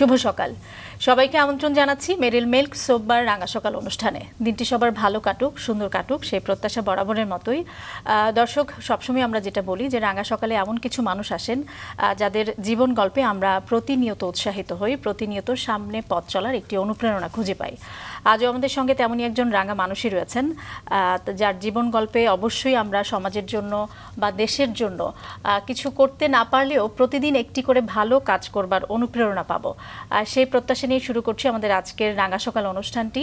শুভ সকাল। সবাইকে আমন্ত্রণ জানাচ্ছি মেরিল মিল্ক সোববার রাঙা সকাল অনুষ্ঠানে। দিনটি সবার ভালো কাটুক, সুন্দর কাটুক, সেই প্রত্যাশা বরাবরের মতোই। দর্শক, সবসময় আমরা যেটা বলি যে রাঙা সকালে এমন কিছু মানুষ আসেন যাদের জীবন গল্পে আমরা প্রতিনিয়ত উৎসাহিত হই, প্রতিনিয়ত সামনে পথ চলার একটি অনুপ্রেরণা খুঁজে পাই। আজও আমাদের সঙ্গে তেমনই একজন রাঙা মানুষই রয়েছেন। যার জীবন গল্পে অবশ্যই আমরা সমাজের জন্য বা দেশের জন্য কিছু করতে না পারলেও প্রতিদিন একটি করে ভালো কাজ করবার অনুপ্রেরণা পাবো। আর সেই প্রত্যাশা নিয়ে শুরু করছি আমাদের আজকের রাঙা সকাল অনুষ্ঠানটি।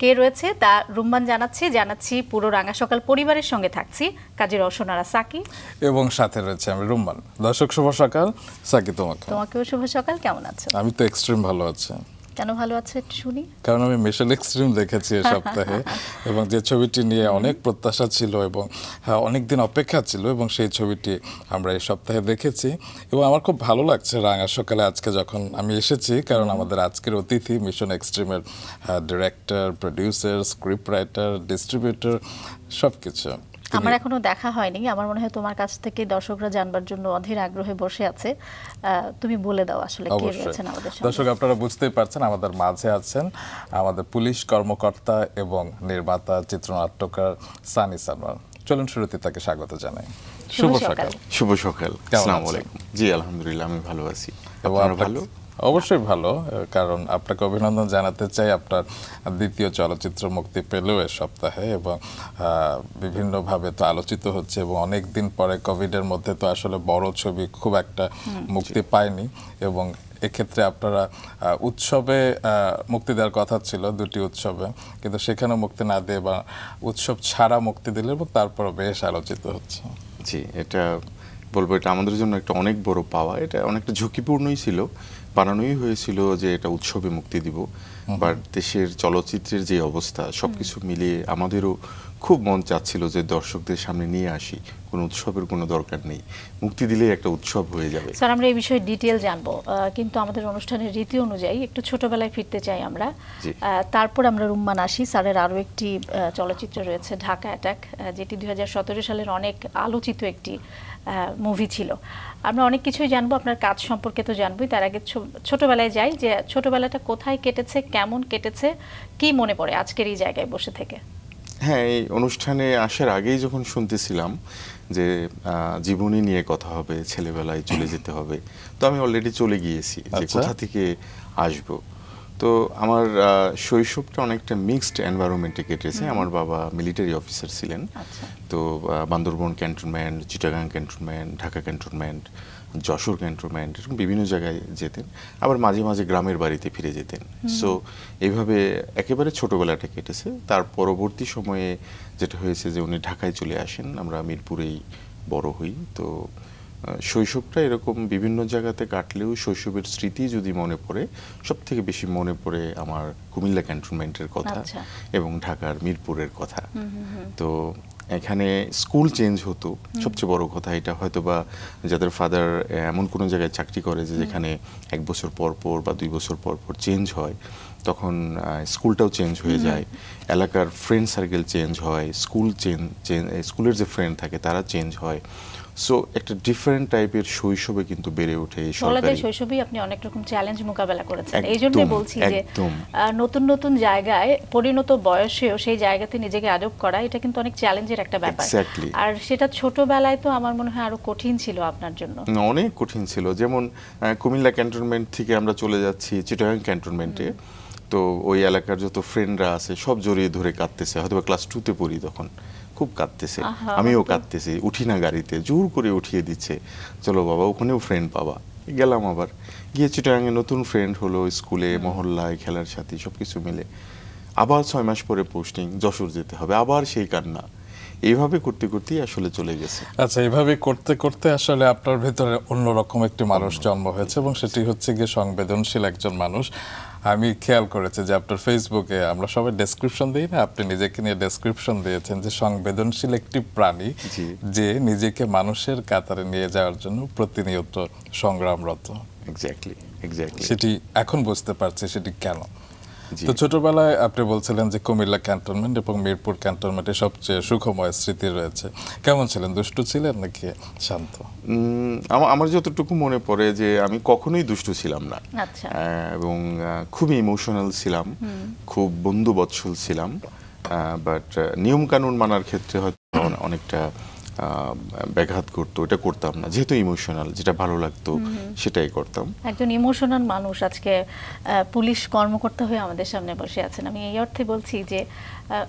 কে রয়েছে? তা রুম্মান জানাচ্ছি। জানাচ্ছি পুরো রাঙা সকাল পরিবারের সঙ্গে থাকছি কাজের রওশনারা সাকি। এবং সাথে রয়েছে আমি রুম্মান দর্শক শুভ সকাল। সাকি তোমাকে। তোমাকেও শুভ সকাল। কেমন আছো? আমি তো এক্সট্রিম ভালো আছি। কেন ভালো আছো একটু শুনি? কারণ আমি মিশেল এক্সট্রিম দেখেছি এই সপ্তাহে এবং যে ছবিটি নিয়ে অনেক প্রত্যাশা ছিল এবং হ্যাঁ, অনেক দিন অপেক্ষা ছিল এবং সেই ছবিটি আমরা এই সপ্তাহে দেখেছি এবং আমার খুব ভালো লাগছে রাঙা সকালে আজকে যখন আমি এসেছি কারণ আমাদের আজকের অতিথি mission এক্সট্রিমের director producer script writer distributor সব কিছু আমার এখনও দেখা হয়নি। আমার মনে হয় তোমার কাছ থেকে দর্শকরা জানবার জন্য অধীর আগ্রহে বসে আছে। তুমি বলে দাও আসলে কে রয়েছেন আমাদের সঙ্গে। দর্শক আপনারা বুঝতেই পারছেন আমাদের মাঝে আছেন আমাদের পুলিশ কর্মকর্তা এবং নির্মাতা চিত্রনাট্যকার সানি সানোয়ার চলুন শুরুতে তাকে স্বাগত জানাই। শুভ সকাল। শুভ সকাল। আসসালামু আলাইকুম। জি আলহামদুলিল্লাহ আমি ভালো আছি। এবং আপনারা ভালো? অবশ্যই ভালো কারণ আপনাকে অভিনন্দন জানাতে চাই আপনার দ্বিতীয় চলচ্চিত্র মুক্তি পেলেও এ সপ্তাহে এবং আহ, বিভিন্নভাবে তো আলোচিত হচ্ছে এবং অনেক দিন পরে কোভিডের মধ্যে তো আসলে বড় ছবি খুব একটা মুক্তি পায়নি এবং এক্ষেত্রে আপনারা উৎসবে আহ, মুক্তি দেওয়ার কথা ছিল দুটি উৎসবে কিন্তু সেখানে মুক্তি না দিয়ে বা উৎসব ছাড়া মুক্তি দিলে এবং তারপর বেশ আলোচিত হচ্ছে। জি এটা বলব এটা আমাদের জন্য একটা অনেক বড় পাওয়া এটা অনেকটা ঝুঁকিপূর্ণই ছিল বানানোই হয়েছিল যে এটা উৎসবে মুক্তি দিব। বাট দেশের চলচ্চিত্রের যে অবস্থা সবকিছু মিলিয়ে আমাদেরও খুব মন চাচ্ছিল যে দর্শকদের সামনে নিয়ে আসি। কোনো উৎসবের কোনো দরকার নেই। মুক্তি দিলেই একটা উৎসব হয়ে যাবে। স্যার আমরা এই বিষয়ে ডিটেল জানব। কিন্তু আমাদের অনুষ্ঠানের রীতি অনুযায়ী একটু ছোটবেলায় ফিরতে চাই আমরা। তারপর আমরা রুম্মান আসি। স্যারের আরও একটি চলচ্চিত্র রয়েছে ঢাকা অ্যাটাক যেটি দুই হাজার সতেরো সালের অনেক আলোচিত একটি মুভি ছিল। আমরা অনেক কিছুই জানব আপনার কাজ সম্পর্কে তো জানবোই। তার আগে ছোটবেলায় যাই যে ছোটবেলাটা কোথায় কেটেছে কেমন কেটেছে কি মনে পড়ে আজকের এই জায়গায় বসে থেকে? হ্যাঁ এই অনুষ্ঠানে আসার আগেই যখন শুনতেছিলাম যে জীবনী নিয়ে কথা হবে ছেলেবেলায় চলে যেতে হবে তো আমি অলরেডি চলে গিয়েছি যে আচ্ছা। কোথা থেকে আসব তো আমার শৈশবটা অনেকটা মিক্সড এনভায়রনমেন্টে কেটেছে। আমার বাবা মিলিটারি অফিসার ছিলেন। আচ্ছা। তো Bandarban cantonment Chittagong cantonment Dhaka cantonment Jessore cantonment এরকম বিভিন্ন জায়গায় যেতেন। আবার মাঝে মাঝে গ্রামের বাড়িতে ফিরে যেতেন। সো এইভাবে একেবারে ছোটবেলাটা কেটেছে। তার পরবর্তী সময়ে যেটা হয়েছে যে উনি ঢাকায় চলে আসেন আমরা মিরপুরেই বড় হই। তো শৈশবটা এরকম বিভিন্ন জায়গাতে কাটলেও শৈশবের স্মৃতি যদি মনে পড়ে সব থেকে বেশি মনে পড়ে আমার কুমিল্লা ক্যান্টনমেন্টের কথা আচ্ছা। এবং ঢাকার মিরপুরের কথা। তো এখানে স্কুল চেঞ্জ হতো। সবচেয়ে বড় কথা এটা হয়তো বা যাদের ফাদার এমন কোনো জায়গায় চাকরি করে যে যেখানে এক বছর পর পর বা দুই বছর পর পর চেঞ্জ হয় তখন স্কুলটাও চেঞ্জ হয়ে যায়। এলাকার ফ্রেন্ড সার্কেল চেঞ্জ হয় স্কুল চেঞ্জ স্কুলের যে ফ্রেন্ড থাকে তারা চেঞ্জ হয়। সো একটা ডিফারেন্ট টাইপের শৈশবে কিন্তু বেড়ে ওঠে এই বলা যায় শৈশবেই আপনি অনেক রকম চ্যালেঞ্জ মোকাবেলা করেছেন। এই জন্য বলছি যে নতুন নতুন জায়গায় পরিণত বয়সেও সেই জায়গাতে নিজেকে আদব করা এটা কিন্তু অনেক চ্যালেঞ্জের একটা ব্যাপার। আর সেটা ছোটবেলায় তো আমার মনে হয় আরও কঠিন ছিল আপনার জন্য। অনেক কঠিন ছিল। যেমন কুমিল্লা ক্যান্টনমেন্ট থেকে আমরা চলে যাচ্ছি চিটাগাং ক্যান্টনমেন্টে তো ওই এলাকার যত ফ্রেন্ডরা আছে সব জড়িয়ে ধরে কাঁদতেছে। হয়তো ক্লাস টুতে পড়ি তখন। খুব কাঁদতেছে। আমিও কাঁদতেছি। উঠি না গাড়িতে জোর করে উঠিয়ে দিচ্ছে। চলো বাবা ওখানেও ফ্রেন্ড পাবা। গেলাম আবার। গিয়ে চিটাগাঙে নতুন ফ্রেন্ড হলো স্কুলে মহল্লায় খেলার সাথে সব কিছু মিলে। আবার ছয় মাস পরে পোস্টিং যশোর যেতে হবে। আবার সেই কান্না। এইভাবে করতে করতেই আসলে চলে গেছে। আচ্ছা এইভাবে করতে করতে আসলে আপনার ভেতরে অন্যরকম একটি মানুষ জন্ম হয়েছে এবং সেটি হচ্ছে গিয়ে সংবেদনশীল একজন মানুষ। আমি খেয়াল করেছি যে আপনার ফেসবুকে আমরা সবাই ডেসক্রিপশন দিই না আপনি নিজেকে নিয়ে ডেসক্রিপশন দিয়েছেন যে সংবেদনশীল একটি প্রাণী যে নিজেকে মানুষের কাতারে নিয়ে যাওয়ার জন্য প্রতিনিয়ত সংগ্রামরত। এক্স্যাক্টলি এক্স্যাক্টলি সেটি এখন বুঝতে পারছি সেটি কেন। তো ছোটবেলায় আপনি বলছিলেন যে কুমিল্লা ক্যান্টনমেন্ট এবং মিরপুর ক্যান্টনমেন্টে সবচেয়ে সুখময় স্মৃতি রয়েছে। কেমন ছিলেন দুষ্টু ছিলেন নাকি শান্ত? উম, আমার যতটুকু মনে পড়ে যে আমি কখনোই দুষ্টু ছিলাম না। আচ্ছা। আহ, এবং খুবই ইমোশনাল ছিলাম খুব বন্ধু বৎসল ছিলাম বাট নিয়ম কানুন মানার ক্ষেত্রে হয়তো অনেকটা ব্যাঘাত করতো এটা করতাম না। যেহেতু ইমোশনাল যেটা ভালো লাগতো সেটাই করতাম। একজন ইমোশনাল মানুষ আজকে আহ, পুলিশ কর্মকর্তা হয়ে আমাদের সামনে বসে আছেন। আমি এই অর্থে বলছি যে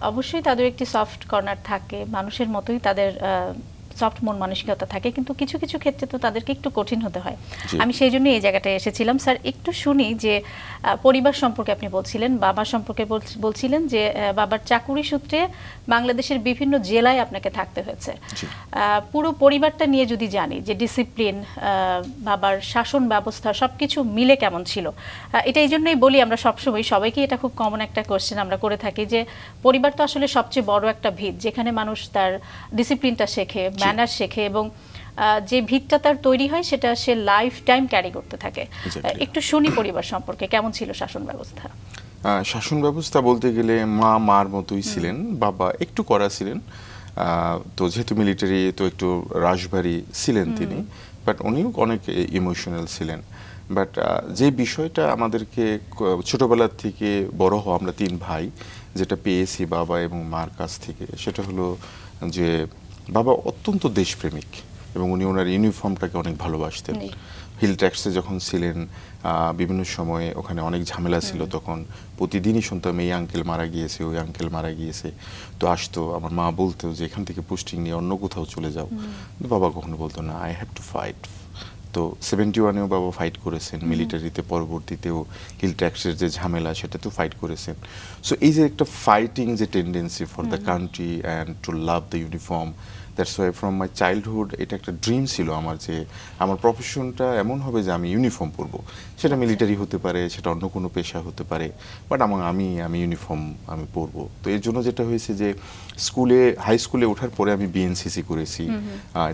অবশ্যই তাদের একটি সফট কর্নার থাকে। মানুষের মতোই তাদের সফট মন মানসিকতা থাকে কিন্তু কিছু কিছু ক্ষেত্রে তো তাদেরকে একটু কঠিন হতে হয়। আমি সেই জন্য এই জায়গাটায় এসেছিলাম। স্যার একটু শুনি যে পরিবার সম্পর্কে আপনি বলছিলেন বাবা সম্পর্কে বলছিলেন যে বাবার চাকুরি সূত্রে বাংলাদেশের বিভিন্ন জেলায় আপনাকে থাকতে হয়েছে। পুরো পরিবারটা নিয়ে যদি জানি যে ডিসিপ্লিন বাবার শাসন ব্যবস্থা সবকিছু মিলে কেমন ছিল। এটা এই জন্যই বলি আমরা সবসময় সবাইকে এটা খুব কমন একটা কোয়েশ্চেন আমরা করে থাকি যে পরিবার তো আসলে সবচেয়ে বড় একটা ভিত যেখানে মানুষ তার ডিসিপ্লিনটা শেখে ম্যানার শেখে এবং যে ভিতটা তার তৈরি হয় সেটা সে লাইফ টাইম ক্যারি করতে থাকে। একটু শুনি পরিবার সম্পর্কে কেমন ছিল শাসন ব্যবস্থা? শাসন ব্যবস্থা বলতে গেলে মা মার মতোই ছিলেন বাবা একটু করা ছিলেন। তো যেহেতু মিলিটারি তো একটু রাশভারী ছিলেন তিনি বাট উনিও অনেক ইমোশনাল ছিলেন। বাট যে বিষয়টা আমাদেরকে ছোটবেলার থেকে বড় হওয়া আমরা তিন ভাই যেটা পেয়েছি বাবা এবং মার কাছ থেকে সেটা হলো যে বাবা অত্যন্ত দেশপ্রেমিক এবং উনি ওনার ইউনিফর্মটাকে অনেক ভালোবাসতেন। হিল ট্যাক্সে যখন ছিলেন বিভিন্ন সময়ে ওখানে অনেক ঝামেলা ছিল তখন। প্রতিদিনই শুনতাম এই আঙ্কেল মারা গিয়েছে ওই আঙ্কেল মারা গিয়েছে। তো আসতো আমার মা বলতো যে এখান থেকে পোস্টিং নিয়ে অন্য কোথাও চলে যাও। বাবা কখনো বলতো না আই হ্যাভ টু ফাইট তো সেভেন্টি ওয়ানেও বাবা ফাইট করেছেন মিলিটারিতে পরবর্তীতেও হিল ট্যাক্সের যে ঝামেলা সেটাতেও ফাইট করেছেন। সো এই যে একটা ফাইটিং যে tendency for the country and to love the uniform that's why from my childhood এটা একটা ড্রিম ছিল আমার যে আমার প্রফেশনটা এমন হবে যে আমি ইউনিফর্ম পরবো। সেটা মিলিটারি হতে পারে সেটা অন্য কোনো পেশা হতে পারে বাট আমার আমি আমি ইউনিফর্ম আমি পরবো। তো এর জন্য যেটা হয়েছে যে স্কুলে হাই স্কুলে ওঠার পরে আমি বিএনসিসি করেছি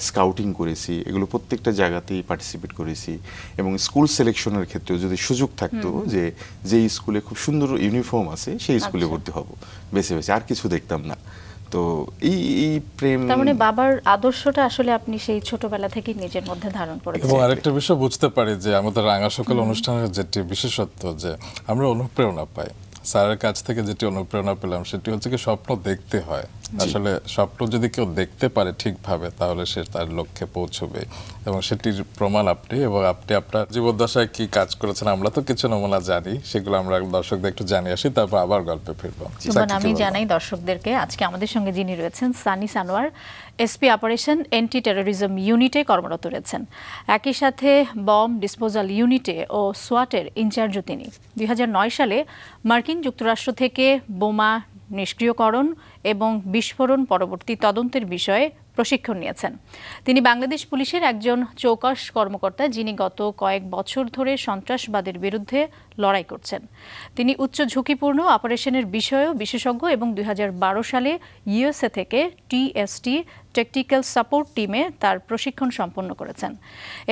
স্কাউটিং করেছি এগুলো প্রত্যেকটা জায়গাতেই পার্টিসিপেট করেছি। এবং স্কুল সিলেকশনের ক্ষেত্রেও যদি সুযোগ থাকতো যে যেই স্কুলে খুব সুন্দর ইউনিফর্ম আছে সেই স্কুলে আচ্ছা। ভর্তি হব। বেছে বেছে আর কিছু দেখতাম না। তো এই এই প্রেম তার মানে বাবার আদর্শটা আসলে আপনি সেই ছোটবেলা থেকেই নিজের মধ্যে ধারণ করেছেন। এবং আরেকটা বিষয় বুঝতে পারি যে আমাদের রাঙা সকল অনুষ্ঠানের যেটি বিশেষত্ব যে আমরা অনুপ্রেরণা পাই। স্যারের কাছ থেকে যেটি অনুপ্রেরণা পেলাম সেটি হচ্ছে কি স্বপ্ন দেখতে হয়। আসলে স্বপ্ন যদি কেউ দেখতে পারে ঠিকভাবে তাহলে সে তার লক্ষ্যে পৌঁছবে। এবং সেটির প্রমাণ আপনি এবং আপনি আপনার জীবদ্দশায় কি কাজ করেছেন আমরা তো কিছু নমুনা জানি সেগুলো আমরা দর্শকদের একটু জানিয়ে আসি তারপর আবার গল্পে ফিরবো। আমি জানাই দর্শকদেরকে আজকে আমাদের সঙ্গে যিনি রয়েছেন Sunny Sanowar SP operation anti terrorism ইউনিটে কর্মরত রয়েছেন। একই সাথে বম ডিসপোজাল ইউনিটে ও সোয়াটের ইনচার্জও তিনি। দুই হাজার নয় সালে মার্কিন যুক্তরাষ্ট্র থেকে বোমা নিষ্ক্রিয়করণ এবং বিস্ফোরণ পরবর্তী তদন্তের বিষয়ে প্রশিক্ষণ নিয়েছেন। তিনি বাংলাদেশ পুলিশের একজন চৌকস কর্মকর্তা যিনি গত কয়েক বছর ধরে সন্ত্রাসবাদের বিরুদ্ধে লড়াই করছেন। তিনি উচ্চ ঝুঁকিপূর্ণ অপারেশনের বিষয়েও বিশেষজ্ঞ এবং দুই হাজার বারো সালে ইউএসএ থেকে টিএসটি টেকনিক্যাল সাপোর্ট টিমে তার প্রশিক্ষণ সম্পন্ন করেছেন।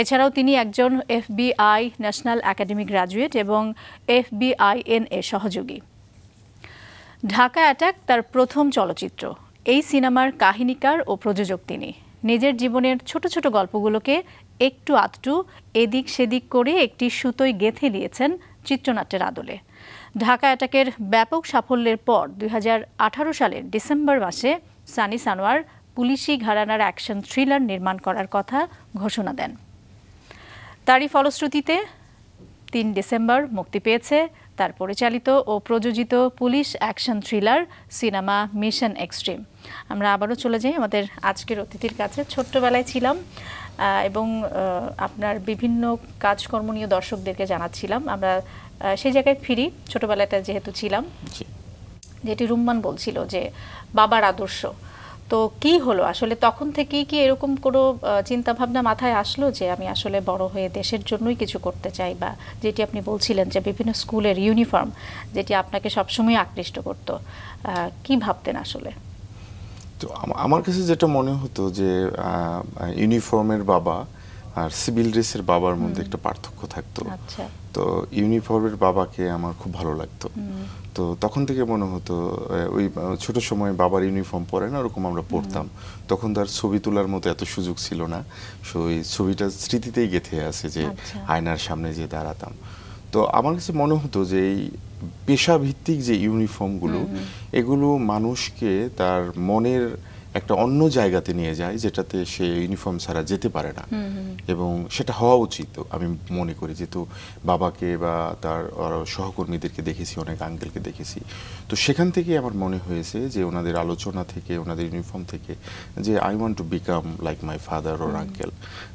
এছাড়াও তিনি একজন এফবিআই ন্যাশনাল একাডেমি গ্র্যাজুয়েট এবং এফবিআইএনএ সহযোগী। ঢাকা অ্যাটাক তার প্রথম চলচ্চিত্র। এই সিনেমার কাহিনীকার ও প্রযোজক তিনি। নিজের জীবনের ছোট ছোট গল্পগুলোকে একটু আধটু এদিক সেদিক করে একটি সুতোয় গেঁথে দিয়েছেন চিত্রনাট্যের আদলে। ঢাকা অ্যাটাকের ব্যাপক সাফল্যের পর দুই হাজার আঠারো সালের ডিসেম্বর মাসে সানি সানোয়ার পুলিশি ঘরানার অ্যাকশন থ্রিলার নির্মাণ করার কথা ঘোষণা দেন। তারই ফলশ্রুতিতে তিন ডিসেম্বর মুক্তি পেয়েছে তার পরিচালিত ও প্রযোজিত police action thriller cinema mission extreme. আমরা আবারও চলে যাই আমাদের আজকের অতিথির কাছে। ছোট্টবেলায় ছিলাম এবং আপনার বিভিন্ন কাজকর্ম নিয়ে দর্শকদেরকে জানাচ্ছিলাম। আমরা সেই জায়গায় ফিরি ছোটবেলাটা যেহেতু ছিলাম। যেটি রুম্মান বলছিল যে বাবার আদর্শ। তো কি হলো? আসলে তখন থেকেই কি এরকম কোনো চিন্তা ভাবনা মাথায় আসলো যে আমি আসলে বড় হয়ে দেশের জন্যই কিছু করতে চাই? বা যেটি আপনি বলছিলেন যে বিভিন্ন স্কুলের ইউনিফর্ম যেটি আপনাকে সবসময় আকৃষ্ট করত কি ভাবতেন আসলে? তো আমার কাছে যেটা মনে হতো যে ইউনিফর্মের বাবা আর সিভিল ড্রেসের বাবার মধ্যে একটা পার্থক্য থাকতো। আচ্ছা। তো ইউনিফর্মের বাবাকে আমার খুব ভালো লাগতো। তো তখন থেকে মনে হতো ওই ছোট সময় বাবার ইউনিফর্ম পরে না ওরকম আমরা পড়তাম তখন তার ছবি তোলার মতো এত সুযোগ ছিল না। সো ওই ছবিটা স্মৃতিতেই গেথে আছে যে আচ্ছা। আয়নার সামনে যে দাঁড়াতাম। তো আমার কাছে মনে হতো যে এই পেশাভিত্তিক যে ইউনিফর্মগুলো এগুলো মানুষকে তার মনের একটা অন্য জায়গাতে নিয়ে যায় যেটাতে সে ইউনিফর্ম ছাড়া যেতে পারে না। এবং সেটা হওয়া উচিত আমি মনে করি যেহেতু বাবাকে বা তার সহকর্মীদেরকে দেখেছি অনেক আঙ্কেলকে দেখেছি। তো সেখান থেকে আমার মনে হয়েছে যে ওনাদের আলোচনা থেকে ওনাদের ইউনিফর্ম থেকে যে I want to become like my father or uncle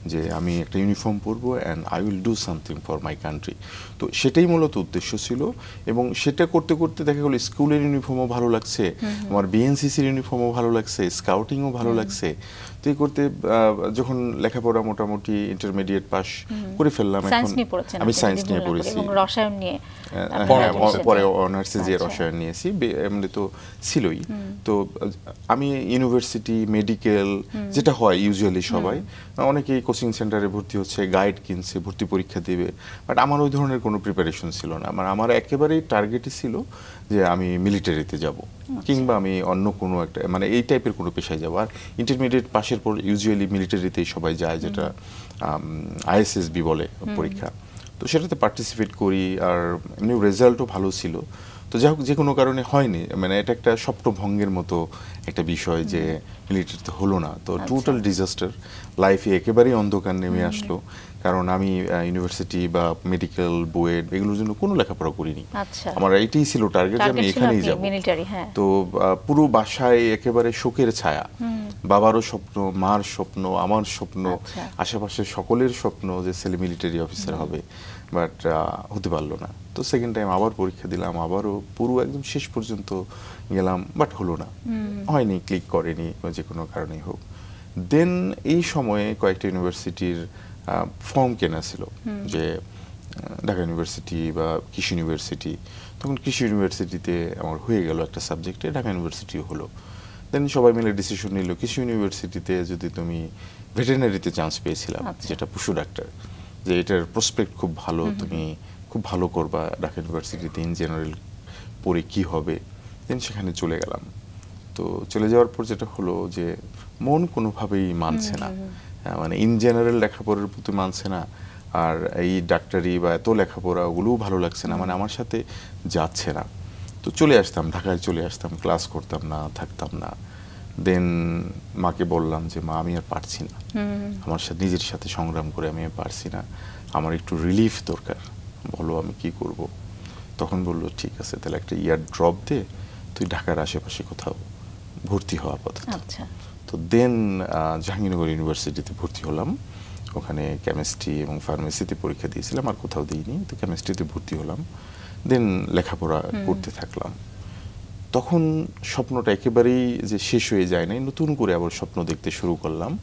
যে আমি একটা ইউনিফর্ম পরবো and I will do something for my country তো সেটাই মূলত উদ্দেশ্য ছিল এবং সেটা করতে করতে দেখা গেলো স্কুলের ইউনিফর্মও ভালো লাগছে আমার বিএনসিসির ইউনিফর্মও ভালো লাগছে স্কাউটিংও ভালো লাগছে। করতে আহ, যখন লেখাপড়া মোটামুটি ইন্টারমিডিয়েট পাস করে ফেললাম এখন আমি সায়েন্স নিয়ে পড়েছি। রসায়ন নিয়ে হ্যাঁ, পরে। অনার্সে যে আচ্ছা। রসায়ন নিয়েছি এমনি তো ছিলই। তো আমি ইউনিভার্সিটি মেডিকেল যেটা হয় ইউজুয়ালি সবাই অনেকেই কোচিং সেন্টারে ভর্তি হচ্ছে গাইড কিনছে ভর্তি পরীক্ষা দেবে বাট আমার ওই ধরনের কোনো প্রিপারেশন ছিল না। আমার আমার একেবারেই টার্গেটই ছিল যে আমি মিলিটারিতে যাব কিংবা আমি অন্য কোনো একটা মানে এই টাইপের কোনো পেশায় যাব। আর ইন্টারমিডিয়েট পাশের পর ইউজুয়ালি মিলিটারিতেই সবাই যায় যেটা আইএসএসবি বলে পরীক্ষা। তো সেটাতে পার্টিসিপেট করি আর এমনি রেজাল্টও ভালো ছিল। তো যাই হোক যে কোনো কারণে হয়নি। মানে এটা একটা স্বপ্নভঙ্গের মতো একটা বিষয় যে মিলিটারিতে হলো না। তো টোটাল ডিজাস্টার লাইফে একেবারেই অন্ধকার নেমে আসলো। কারণ আমি ইউনিভার্সিটি বা মেডিকেল বুয়েট এগুলোর জন্য কোনো লেখাপড়া করিনি। আচ্ছা। আমার এইটাই ছিল টার্গেট যে আমি এখানেই যাব। হ্যাঁ। তো পুরো বাসায় একেবারে শোকের ছায়া। বাবারও স্বপ্ন মার স্বপ্ন আমার স্বপ্ন আচ্ছা। আশেপাশে সকলের স্বপ্ন যে ছেলে মিলিটারি অফিসার হবে বাট হতে পারল না। তো সেকেন্ড টাইম আবার পরীক্ষা দিলাম আবারও পুরো একদম শেষ পর্যন্ত গেলাম বাট হলো না। হয়নি ক্লিক করেনি যে কোনো কারণেই হোক। দেন এই সময়ে কয়েকটা ইউনিভার্সিটির ফর্ম কেনা ছিল। যে ঢাকা ইউনিভার্সিটি বা কৃষি ইউনিভার্সিটি তখন কৃষি ইউনিভার্সিটিতে আমার হয়ে গেল একটা সাবজেক্টে ঢাকা ইউনিভার্সিটিও হলো। দেন সবাই মিলে ডিসিশন নিল কৃষি ইউনিভার্সিটিতে যদি তুমি ভেটেরিনারিতে চান্স পেয়েছিলাম। যেটা পশু ডাক্তার যে এটার প্রসপেক্ট খুব ভালো তুমি খুব ভালো করবা ঢাকা ইউনিভার্সিটিতে ইন জেনারেল পড়ে কি হবে। দেন সেখানে চলে গেলাম। তো চলে যাওয়ার পর যেটা হলো যে মন কোনোভাবেই মানছে না। মানে ইন জেনারেল লেখাপড়ার প্রতি মানছে না। আর এই ডাক্তারি বা এত লেখাপড়া ওগুলোও ভালো লাগছে না। মানে আমার সাথে যাচ্ছে না। তো চলে আসতাম ঢাকায় চলে আসতাম ক্লাস করতাম না থাকতাম না। দেন মাকে বললাম যে মা আমি আর পারছি না। আমার সাথে নিজের সাথে সংগ্রাম করে আমি আর পারছি না। আমার একটু রিলিফ দরকার। বলো আমি কি করব? তখন বলল ঠিক আছে তাহলে একটা ইয়ার ড্রপ দে। তুই ঢাকার আশেপাশে কোথাও ভর্তি হওয়া আপাতত আচ্ছা। তো দেন জাহাঙ্গীরনগর ইউনিভার্সিটিতে ভর্তি হলাম। ওখানে কেমিস্ট্রি এবং ফার্মেসিতে পরীক্ষা দিয়েছিলাম আর কোথাও দিইনি তো কেমিস্ট্রিতে ভর্তি হলাম। দেন লেখাপড়া করতে থাকলাম। তখন স্বপ্নটা একেবারেই যে শেষ হয়ে যায় নাই নতুন করে আবার স্বপ্ন দেখতে শুরু করলাম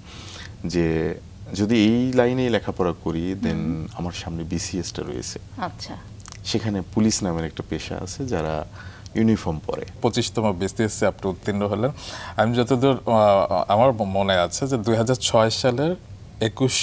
যে যদি এই লাইনেই লেখাপড়া করি দেন আমার সামনে বিসিএসটা রয়েছে। আচ্ছা। সেখানে পুলিশ নামের একটা পেশা আছে যারা ইউনিফর্ম পরে পঁচিশতম বিসিএসসি আপনি উত্তীর্ণ হলেন আমি যতদূর আমার মনে আছে যে দুই হাজার ছয় সালের একুশ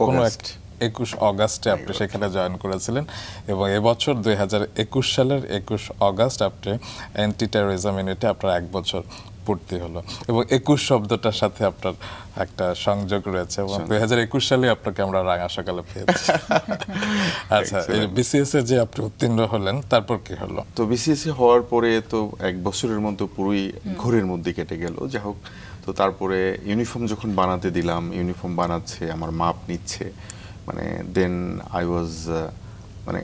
কোনো এক। একুশ অগাস্টে আপনি সেখানে জয়েন করেছিলেন এবং এবছর দুই হাজার একুশ সালের একুশ অগাস্ট আপনি অ্যান্টি টেরোরিজম ইউনিটে আপনার এক বছর পূর্তি হলো। এবং একুশ শব্দটার সাথে আপনার একটা সংযোগ রয়েছে এবং দুই হাজার একুশ সালে আপনাকে আমরা রাঙা সকালে পেয়েছি। আচ্ছা বিসিএস এ যে আপনি উত্তীর্ণ হলেন তারপর কি হলো? তো বিসিএসসি হওয়ার পরে তো এক বছরের মতো পুরোই ঘোরের মধ্যে কেটে গেল। যা হোক তো তারপরে ইউনিফর্ম যখন বানাতে দিলাম ইউনিফর্ম বানাচ্ছে আমার মাপ নিচ্ছে মানে দেন আই ওয়াজ মানে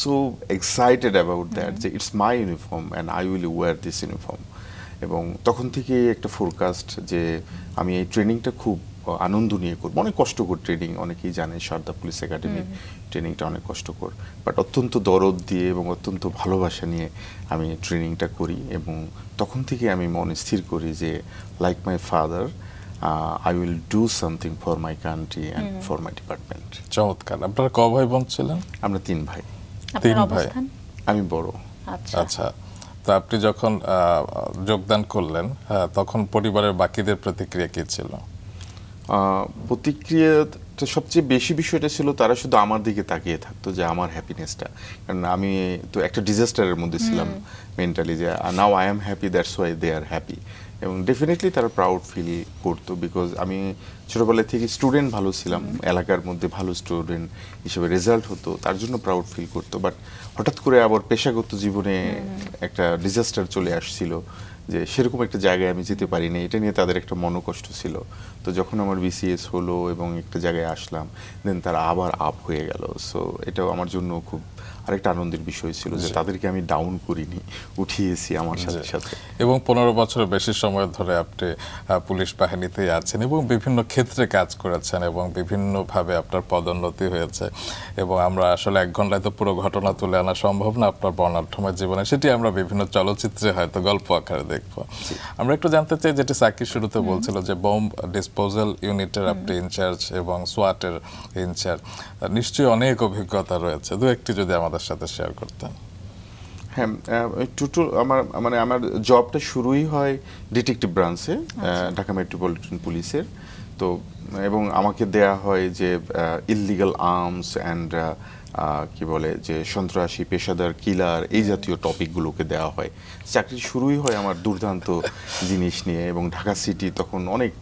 সো এক্সাইটেড অ্যাবাউট দ্যাট যে it's my uniform and I will wear this uniform এবং তখন থেকে একটা ফোরকাস্ট যে আমি এই ট্রেনিংটা খুব আনন্দ নিয়ে করব। অনেক কষ্টকর ট্রেনিং অনেকেই জানে সারদা পুলিশ একাডেমি ট্রেনিংটা অনেক কষ্টকর। বাট অত্যন্ত দরদ দিয়ে এবং অত্যন্ত ভালোবাসা নিয়ে আমি ট্রেনিংটা করি এবং তখন থেকে আমি মনে স্থির করি যে like my father I will do something for my country and for my department চমৎকার। আপনার ক ভাই বোন ছিলেন? আমরা তিন ভাই। আপনার তিন ভাই। অবস্থান? আমি বড়। আচ্ছা। আচ্ছা। তো আপনি যখন আহ, যোগদান করলেন আহ, তখন পরিবারের বাকিদের প্রতিক্রিয়া কি ছিল? আহ, প্রতিক্রিয়াটা সবচেয়ে বেশি বিষয়টা ছিল তারা শুধু আমার দিকে তাকিয়ে থাকতো যে আমার হ্যাপিনেসটা কারণ আমি তো একটা ডিজাস্টারের মধ্যে ছিলাম মেন্টালি যে now I am happy that's why they are happy এবং ডেফিনেটলি তারা প্রাউড ফিল করতো বিকজ আমি ছোটবেলা থেকে স্টুডেন্ট ভালো ছিলাম এলাকার মধ্যে ভালো স্টুডেন্ট হিসেবে রেজাল্ট হতো তার জন্য প্রাউড ফিল করতো। বাট হঠাৎ করে আবার পেশাগত জীবনে একটা ডিজাস্টার চলে আসছিল। যে সেরকম একটা জায়গায় আমি যেতে পারিনি। এটা নিয়ে তাদের একটা মনোকষ্ট ছিল। তো যখন আমার বিসিএস হলো এবং একটা জায়গায় আসলাম দেন তারা আবার আপ হয়ে গেল। সো এটাও আমার জন্য খুব আরেকটা আনন্দের বিষয় ছিল যে তাদেরকে আমি ডাউন করিনি উঠিয়েছি আমার সাথে সাথে। এবং পনেরো বছরের বেশি সময় ধরে আপনি পুলিশ বাহিনীতেই আছেন এবং বিভিন্ন ক্ষেত্রে কাজ করেছেন এবং বিভিন্নভাবে আপনার পদোন্নতি হয়েছে এবং আমরা আসলে এক ঘন্টায় তো পুরো ঘটনা তুলে আনা সম্ভব না আপনার বর্ণাঢ্যময় জীবনে সেটি আমরা বিভিন্ন চলচ্চিত্রে হয়তো গল্প আকারে দেখব। আমরা একটু জানতে চাই যেটি সাকির শুরুতে বলছিল যে বোম ডিসপোজাল ইউনিটের আপনি ইনচার্জ এবং সোয়াটের ইনচার্জ নিশ্চয়ই অনেক অভিজ্ঞতা রয়েছে। দু একটি যদি আমাদের সাথে শেয়ার করতেন। হ্যাঁ টোটাল আমার মানে আমার জবটা শুরুই হয় ডিটেকটিভ ব্রাঞ্চে ঢাকা মেট্রোপলিটন পুলিশের তো এবং আমাকে দেয়া হয় যে ইললিগাল আর্মস অ্যান্ড কি বলে যে সন্ত্রাসী পেশাদার কিলার এই জাতীয় টপিকগুলোকে দেওয়া হয়। চাকরি শুরুই হয় আমার দুর্দান্ত জিনিস নিয়ে এবং ঢাকা সিটি তখন অনেক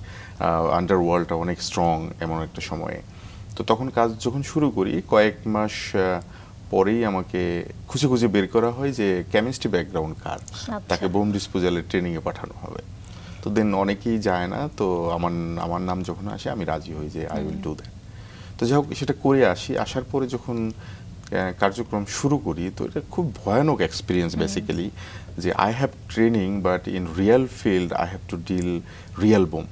আন্ডারওয়ার্ল্ডটা অনেক স্ট্রং এমন একটা সময়ে। তো তখন কাজ যখন শুরু করি কয়েক মাস পরেই আমাকে খুঁজে খুঁজে বের করা হয় যে কেমিস্ট্রি ব্যাকগ্রাউন্ড কার। তাকে বোম ডিসপোজালের ট্রেনিংয়ে পাঠানো হবে। তো দেন অনেকেই যায় না তো আমার আমার নাম যখন আসে আমি রাজি হই যে আই উইল ডু দ্যাট তো যাই হোক সেটা করে আসি। আসার পরে যখন কার্যক্রম শুরু করি তো এটা খুব ভয়ানক এক্সপিরিয়েন্স বেসিক্যালি যে I have training but in real field I have to deal real bomb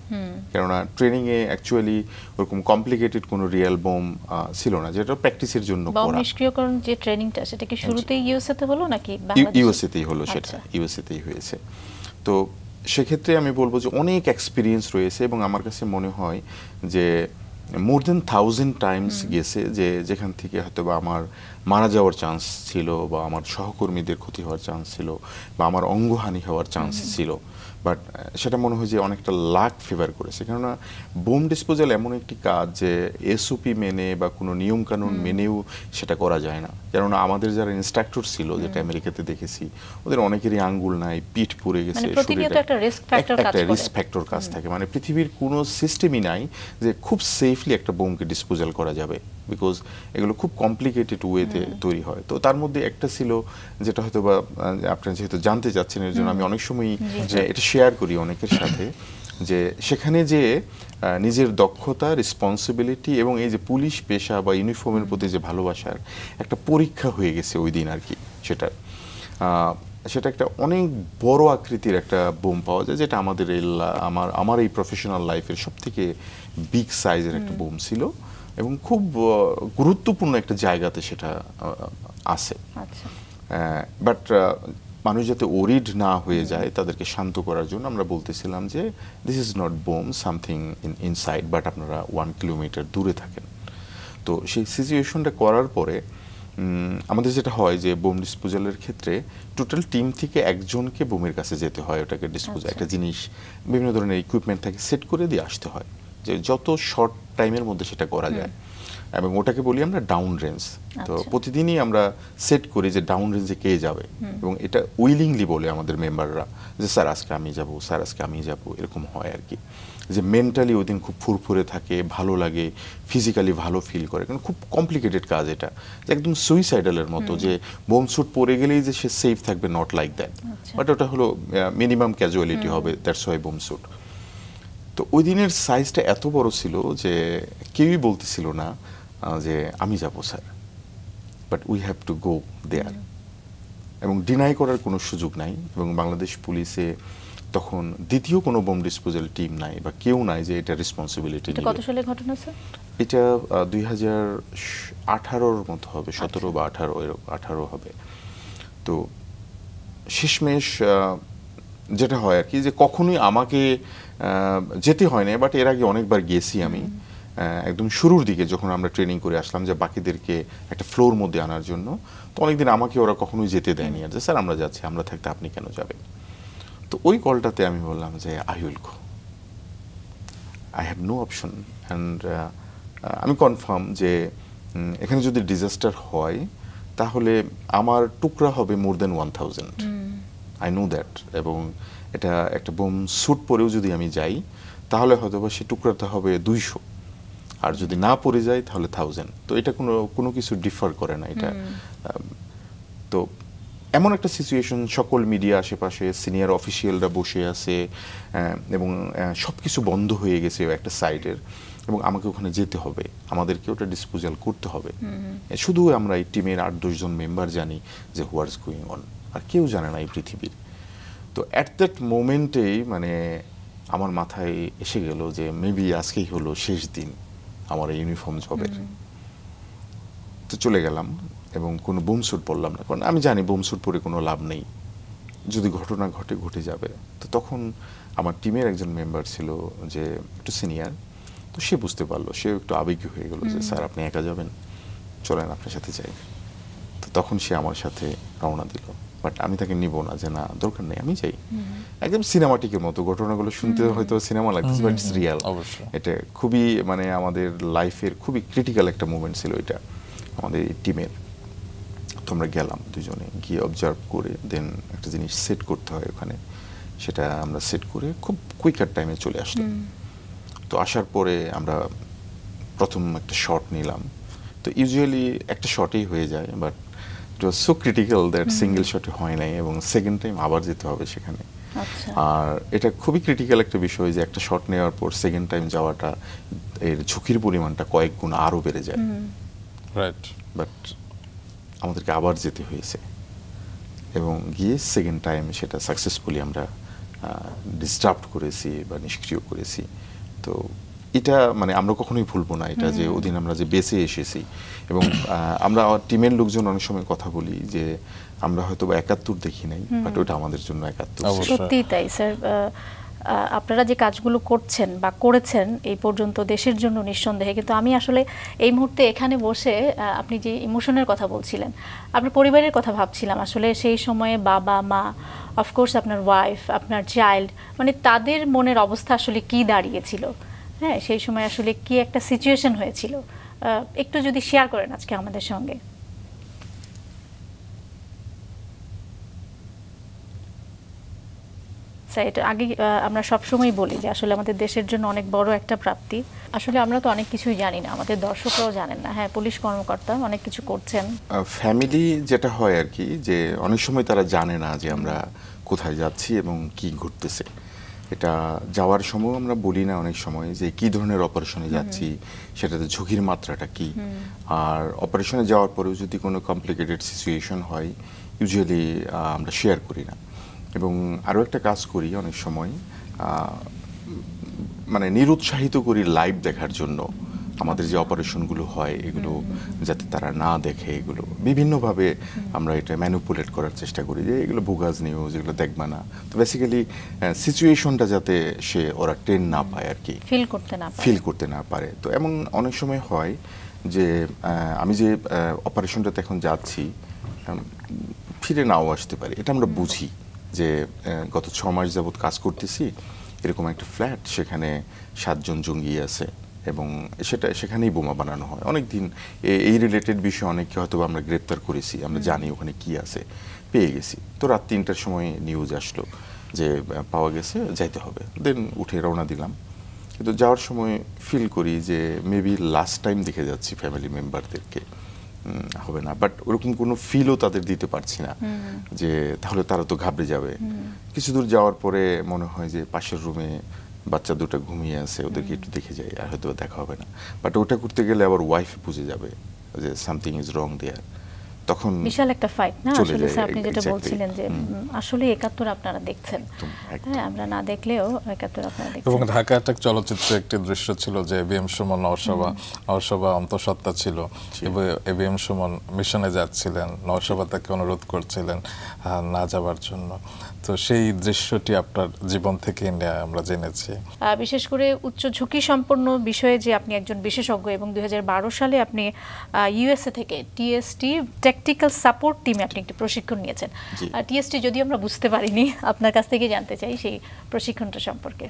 কেননা ট্রেনিংয়ে অ্যাকচুয়ালি ওরকম কমপ্লিকেটেড কোনো রিয়েল বোম ছিল না যেটা প্র্যাকটিসের জন্য করা। নিষ্ক্রিয়করণ যে ট্রেনিংটা সেটা কি শুরুতেই ইউএসএতে হলো নাকি ইউএসএতেই হলো সেটা আচ্ছা। ইউএসএতেই হয়েছে। তো সেক্ষেত্রে আমি বলব যে অনেক এক্সপিরিয়েন্স রয়েছে এবং আমার কাছে মনে হয় যে মোর দেন থাউজেন্ড টাইমস গেছে যে যেখান থেকে হয়তো বা আমার মারা যাওয়ার চান্স ছিল বা আমার সহকর্মীদের ক্ষতি হওয়ার চান্স ছিল বা আমার অঙ্গহানি হওয়ার চান্স ছিল। বাট সেটা মনে হয় যে অনেকটা লাক ফেভার করেছে। কেননা বোম ডিসপোজাল এমন একটি কাজ যে এসওপি মেনে বা কোনো নিয়মকানুন মেনেও সেটা করা যায় না। কেননা আমাদের যারা ইনস্ট্রাক্টর ছিল যেটা আমেরিকাতে দেখেছি ওদের অনেকেরই আঙ্গুল নাই পিঠ পুড়ে গেছে মানে একটা। রিস্ক ফ্যাক্টর কাজ থাকে। মানে পৃথিবীর কোনো সিস্টেমই নাই যে খুব সেফলি একটা বোমকে ডিসপোজাল করা যাবে। বিকজ এগুলো খুব কমপ্লিকেটেড ওয়েতে তৈরি হয়। তো তার মধ্যে একটা ছিল যেটা হয়তো বা আপনারা যেহেতু জানতে চাচ্ছেন এর জন্য আমি অনেক সময় এটা শেয়ার করি অনেকের সাথে যে সেখানে যে নিজের দক্ষতা রেসপন্সিবিলিটি এবং এই যে পুলিশ পেশা বা ইউনিফর্মের প্রতি যে ভালোবাসার একটা পরীক্ষা হয়ে গেছে ওই দিন আর কি সেটা আহ, সেটা একটা অনেক বড় আকৃতির একটা বোম পাওয়া যায় যেটা আমাদের আমার আমার এই প্রফেশনাল লাইফের সব থেকে বিগ সাইজের একটা বোম ছিল। এবং খুব গুরুত্বপূর্ণ একটা জায়গাতে সেটা আছে। আচ্ছা। বাট মানুষ যাতে ওরিড না হয়ে যায় তাদেরকে শান্ত করার জন্য আমরা বলতেছিলাম যে this is not bomb something in inside but আপনারা ওয়ান কিলোমিটার দূরে থাকেন। তো সেই সিচুয়েশনটা করার পরে আমাদের যেটা হয় যে বোম ডিসপোজালের ক্ষেত্রে টোটাল টিম থেকে একজনকে বোমের কাছে যেতে হয় ওটাকে ডিসপোজাল একটা জিনিস বিভিন্ন ধরনের ইকুইপমেন্ট থাকে সেট করে দিয়ে আসতে হয়। যে যত শর্ট টাইমের মধ্যে সেটা করা যায়। এবং ওটাকে বলি আমরা ডাউন রেঞ্জ। তো আচ্ছা। প্রতিদিনই আমরা সেট করি যে ডাউন রেঞ্জে কে যাবে। এবং এটা উইলিংলি বলে আমাদের মেম্বাররা যে স্যার আজকে আমি যাব স্যার আজকে আমি যাব। এরকম হয় আর কি। যে মেন্টালি ওই দিন খুব ফুরফুরে থাকে ভালো লাগে ফিজিক্যালি ভালো ফিল করে। কারণ খুব কমপ্লিকেটেড কাজ এটা। যে একদম সুইসাইডালের মতো যে বোম স্যুট পরে গেলেই যে সে সেফ থাকবে নট লাইক দ্যাট। আচ্ছা। বাট ওটা হলো মিনিমাম ক্যাজুয়ালিটি হবে দ্যাটস ওয়াই বোম স্যুট তো ওই দিনের সাইজটা এত বড় ছিল যে কেউই বলতেছিল না যে আমি যাব sir but we have to go there এবং ডিনাই করার কোনো সুযোগ নাই এবং বাংলাদেশ পুলিশে তখন দ্বিতীয় কোনো বোম ডিসপোজাল টিম নাই বা কেউ নাই যে এটা রেসপন্সিবিলিটি এটা কত সালের ঘটনা স্যার এটা দুই হাজার আঠারোর মতো হবে সতেরো বা আঠারো এরকম আঠারো হবে। তো শেষমেশ যেটা হয় আর কি যে কখনোই আমাকে যেতে হয় না বাট এর আগে অনেকবার গেছি আমি একদম শুরুর দিকে যখন আমরা ট্রেনিং করে আসলাম যে বাকিদেরকে একটা ফ্লোর মধ্যে আনার জন্য তো অনেকদিন আমাকে ওরা কখনোই যেতে দেয়নি আর যে স্যার আমরা যাচ্ছি আমরা থাকতে আপনি কেন যাবেন? তো ওই কলটাতে আমি বললাম যে I will go I have no option and আমি কনফার্ম যে এখানে যদি ডিজাস্টার হয় তাহলে আমার টুকরা হবে more than one thousand I know that এবং এটা একটা বোম স্যুট পরেও যদি আমি যাই তাহলে হয়তো বা সে টুকরাটা হবে দুইশো। আর যদি না পড়ে যায় তাহলে থাউজেন্ড তো এটা কোনো কোনো কিছু ডিফার করে না এটা। তো এমন একটা সিচুয়েশন সকল মিডিয়া আশেপাশে সিনিয়র অফিসিয়ালরা বসে আছে এবং সব কিছু বন্ধ হয়ে গেছে একটা সাইডের এবং আমাকে ওখানে যেতে হবে। আমাদেরকে ওটা ডিসপোজাল করতে হবে। শুধু আমরা এই টিমের আট দশজন মেম্বার জানি যে হোয়াটস গোয়িং অন আর কেউ জানে না এই পৃথিবীর। তো অ্যাট দ্যাট মোমেন্টেই মানে আমার মাথায় এসে গেল যে মেবি আজকেই হলো শেষ দিন আমার ইউনিফর্ম জবের তো চলে গেলাম এবং কোনো বোম পরলাম না। কারণ আমি জানি বোম পরে কোনো লাভ নেই। যদি ঘটনা ঘটে ঘটে যাবে। তো তখন আমার টিমের একজন মেম্বার ছিল যে একটু সিনিয়র তো সে বুঝতে পারল। সে একটু আবেগী হয়ে গেল যে স্যার আপনি একা যাবেন। চলেন আপনার সাথে যাই। তো তখন সে আমার সাথে রওনা দিল। বাট আমি তাকে নিব না যে না দরকার নেই আমি যাই একদম সিনেমাটিকের মতো। ঘটনাগুলো শুনতে হয়তো সিনেমা লাগছে বাট ইটস রিয়াল এটা খুবই মানে আমাদের লাইফের খুবই ক্রিটিক্যাল একটা মুভমেন্ট ছিল এটা আমাদের টিমের তো আমরা গেলাম দুজনে গিয়ে অবজার্ভ করে দেন একটা জিনিস সেট করতে হয় ওখানে। সেটা আমরা সেট করে খুব কুইকার টাইমে চলে আসলাম। তো আসার পরে আমরা প্রথম একটা শট নিলাম। তো ইউজুয়ালি একটা শটেই হয়ে যায় but it was so critical that single শটে হয় নাই এবং সেকেন্ড টাইম আবার যেতে হবে সেখানে। আচ্ছা। আর এটা খুবই ক্রিটিক্যাল একটা বিষয় যে একটা শট নেওয়ার পর সেকেন্ড টাইম যাওয়াটা এর ঝুঁকির পরিমাণটা কয়েক গুণ আরও বেড়ে যায়। রাইট বাট আমাদেরকে আবার যেতে হয়েছে। এবং গিয়ে সেকেন্ড টাইম সেটা সাকসেসফুলি আমরা ডিস্টার্ব করেছি বা নিষ্ক্রিয় করেছি। তো এটা মানে আমরা কখনোই ভুলবো না এটা যে ওদিন আমরা যে বেঁচে এসেছি। এবং আমরা টিমের লোকজন অনেক সময় কথা বলি যে আমরা হয়তো বা একাত্তর দেখি নাই বাট ওটা আমাদের জন্য একাত্তর। সত্যিই তাই স্যার আপনারা যে কাজগুলো করছেন বা করেছেন এই পর্যন্ত দেশের জন্য নিঃসন্দেহে কিন্তু আমি আসলে এই মুহূর্তে এখানে বসে আপনি যে ইমোশনের কথা বলছিলেন আপনার পরিবারের কথা ভাবছিলাম। আসলে সেই সময়ে বাবা মা অফকোর্স আপনার ওয়াইফ আপনার চাইল্ড মানে তাদের মনের অবস্থা আসলে কি দাঁড়িয়েছিল? হ্যাঁ সেই সময় আসলে কি একটা সিচুয়েশন হয়েছিল? একটু যদি শেয়ার করেন আজকে আমাদের সঙ্গে। এটা আগে আমরা সবসময় বলি যে আসলে আমাদের দেশের জন্য অনেক বড় একটা প্রাপ্তি। আসলে আমরা তো অনেক কিছুই জানি না, আমাদের দর্শকরাও জানেন না। হ্যাঁ পুলিশ কর্মকর্তা অনেক কিছু করছেন। ফ্যামিলি যেটা হয় আর কি, যে অনেক সময় তারা জানে না যে আমরা কোথায় যাচ্ছি এবং কি ঘটতেছে। এটা যাওয়ার সময় আমরা বলি না অনেক সময় যে কি ধরনের অপারেশনে যাচ্ছি সেটাতে ঝুঁকির মাত্রাটা কি? আর অপারেশনে যাওয়ার পরেও যদি কোনো কমপ্লিকেটেড সিচুয়েশন হয় ইউজুয়ালি আমরা শেয়ার করি না। এবং আরও একটা কাজ করি অনেক সময় মানে নিরুৎসাহিত করি লাইভ দেখার জন্য। আমাদের যে অপারেশনগুলো হয় এগুলো যাতে তারা না দেখে এগুলো বিভিন্নভাবে আমরা এটা ম্যানুপুলেট করার চেষ্টা করি যে এগুলো বুগাজ নিউজ এগুলো দেখবে না। তো বেসিক্যালি সিচুয়েশনটা যাতে সে ওরা ট্রেন না পায় আর কি। ফিল করতে না ফিল করতে না পারে। তো এমন অনেক সময় হয় যে আমি যে অপারেশনটাতে এখন যাচ্ছি ফিরে নাও আসতে পারি। এটা আমরা বুঝি যে গত ছ মাস যাবৎ কাজ করতেছি এরকম একটা ফ্ল্যাট সেখানে সাতজন জঙ্গি আছে। এবং সেটা সেখানেই বোমা বানানো হয়। অনেক দিন এই রিলেটেড বিষয়ে অনেককে হয়তো আমরা গ্রেপ্তার করেছি আমরা জানি ওখানে কি আছে পেয়ে গেছি। তো রাত তিনটার সময় নিউজ আসলো যে পাওয়া গেছে যাইতে হবে। দেন উঠে রওনা দিলাম। কিন্তু যাওয়ার সময় ফিল করি যে মেবি লাস্ট টাইম দেখে যাচ্ছি ফ্যামিলি মেম্বারদেরকে হবে না। বাট ওরকম কোনো ফিলও তাদের দিতে পারছি না। যে তাহলে তারা তো ঘাবড়ে যাবে। কিছু দূর যাওয়ার পরে মনে হয় যে পাশের রুমে বাচ্চা দুটো ঘুমিয়ে আছে ওদেরকে একটু দেখে যাই আর হয়তো দেখা হবে না। বাট ওটা করতে গেলে আবার ওয়াইফ বুঝে যাবে যে সামথিং ইজ রং দেয়ার তখন বিশাল একটা ফাইট না? আসলে আপনি যেটা বলছিলেন যে আসলে একাত্তর আপনারা দেখছেন। হ্যাঁ আমরা না দেখলেও একাত্তর আপনারা এবং ঢাকা একটা চলচ্চিত্রে একটি দৃশ্য ছিল যে এবিএম সুমন নরসভা নরসভা অন্তঃসত্ত্বা ছিল। এবং এবিএম সুমন মিশনে যাচ্ছিলেন নরসভা তাকে অনুরোধ করছিলেন না যাবার জন্য। তো সেই দৃশ্যটি আপনার জীবন থেকে আমরা জেনেছি বিশেষ করে উচ্চ ঝুঁকি সম্পন্ন বিষয়ে যে আপনি একজন বিশেষজ্ঞ এবং দুই হাজার বারো সালে আপনি ইউএসএ থেকে টিএসটি টেকনিক্যাল সাপোর্ট টিমে আপনি একটি প্রশিক্ষণ নিয়েছেন। টিএসটি যদি আমরা বুঝতে পারিনি আপনার কাছ থেকে জানতে চাই সেই প্রশিক্ষণটা সম্পর্কে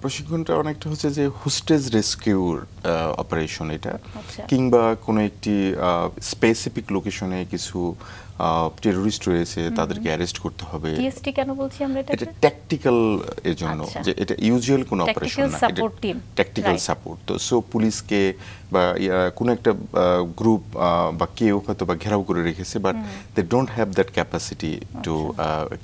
প্রশিক্ষণটা অনেকটা হচ্ছে যে হোস্টেজ রেস্কিউর অপারেশন এটা আচ্ছা। কিংবা কোনো একটি স্পেসিফিক লোকেশনে কিছু টেরোরিস্ট রয়েছে তাদেরকে অ্যারেস্ট করতে হবে। টিএসটি কেন বলছি আমরা এটা ট্যাকটিক্যাল এর জন্য আচ্ছা। যে এটা ইউজুয়াল কোনো অপারেশন না team, ট্যাকটিক্যাল সাপোর্ট তো সো পুলিশকে বা কোনো একটা গ্রুপ বা কেউ হয়তো বা ঘেরাও করে রেখেছে but they don't have that capacity to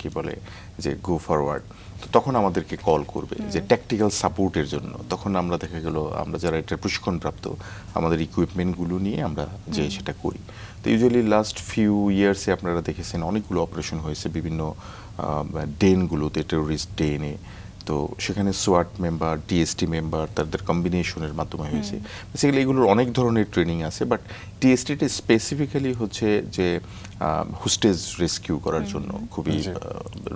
কি বলে যে গো ফরওয়ার্ড তো তখন আমাদেরকে কল করবে যে ট্যাকটিক্যাল সাপোর্টের জন্য। তখন আমরা দেখা গেল আমরা যারা এটা প্রশিক্ষণপ্রাপ্ত আমাদের ইকুইপমেন্টগুলো নিয়ে আমরা যে সেটা করি। তো ইউজুয়ালি লাস্ট ফিউ ইয়ার্সে আপনারা দেখেছেন অনেকগুলো অপারেশন হয়েছে বিভিন্ন ডেনগুলোতে টেরোরিস্ট ডেনে তো সেখানে সোয়াট মেম্বার ডিএসটি মেম্বার তাদের কম্বিনেশনের মাধ্যমে হয়েছে। বেসিক্যালি এগুলোর অনেক ধরনের ট্রেনিং আছে বাট টিএসটিটি স্পেসিফিক্যালি হচ্ছে যে হোস্টেজ রেস্কিউ করার জন্য খুবই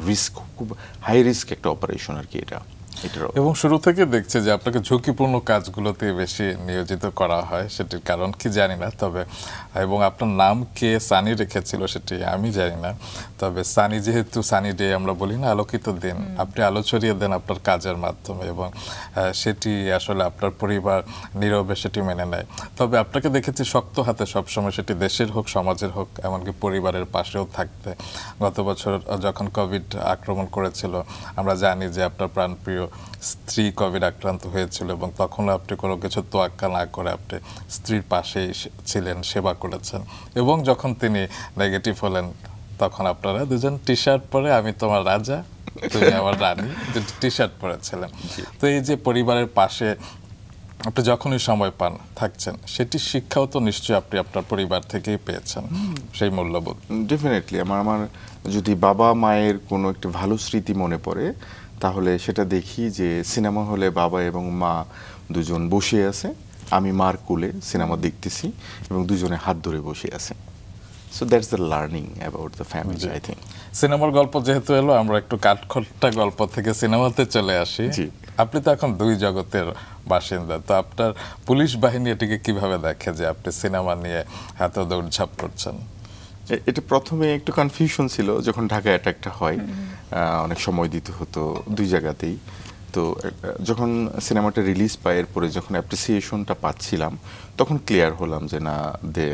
রিস্ক খুব হাই রিস্ক একটা অপারেশন আর কি এটা। এবং শুরু থেকে দেখছে যে আপনাকে ঝুঁকিপূর্ণ কাজগুলোতে বেশি নিয়োজিত করা হয় সেটির কারণ কি জানি না তবে এবং আপনার নাম কে সানি রেখেছিল সেটি আমি জানি না। তবে সানি যেহেতু সানি ডে আমরা বলি না আলোকিত দিন আপনি আলো ছড়িয়ে দেন আপনার কাজের মাধ্যমে এবং সেটি আসলে আপনার পরিবার নীরবে সেটি মেনে নেয়। তবে আপনাকে দেখেছি শক্ত হাতে সবসময় সেটি দেশের হোক সমাজের হোক এমনকি পরিবারের পাশেও থাকতে। গত বছর যখন কোভিড আক্রমণ করেছিল আমরা জানি যে আপনার প্রাণপ্রিয় স্ত্রী কোভিড আক্রান্ত হয়েছিল এবং তখন আপনি কোনো কিছু তোয়াক্কা না করে আপনি স্ত্রীর পাশেই ছিলেন সেবা করেছেন। এবং যখন তিনি নেগেটিভ হলেন তখন আপনারা দুজন টি শার্ট পরে আমি তোমার রাজা তুমি আমার রানী টি শার্ট পরেছিলেন। তো এই যে পরিবারের পাশে আপনি যখনই সময় পান থাকছেন সেটি শিক্ষাও তো নিশ্চয়ই আপনি আপনার পরিবার থেকেই পেয়েছেন। সেই মূল্যবোধ। ডেফিনেটলি আমার আমার যদি বাবা মায়ের কোনো একটি ভালো স্মৃতি মনে পড়ে তাহলে সেটা দেখি যে সিনেমা হলে বাবা এবং মা দুজন বসে আছে। আমি মার কোলে সিনেমা দেখতেছি এবং দুজনে হাত ধরে বসে আছে। So that's the learning about the family I think সিনেমার গল্প যেহেতু এলো আমরা একটু কাঠখোট্টা গল্প থেকে সিনেমাতে চলে আসি। জি। আপনি তো এখন দুই জগতের বাসিন্দা তো আপনার পুলিশ বাহিনী এটিকে কীভাবে দেখে যে আপনি সিনেমা নিয়ে এত দৌড়ঝাঁপ করছেন? এটা প্রথমে একটু কনফিউশন ছিল যখন ঢাকা অ্যাটাকটা হয়। অনেক সময় দিতে হতো দুই জায়গাতেই। তো যখন সিনেমাটা রিলিজ পায় এরপরে যখন অ্যাপ্রিসিয়েশনটা পাচ্ছিলাম তখন ক্লিয়ার হলাম যে না দে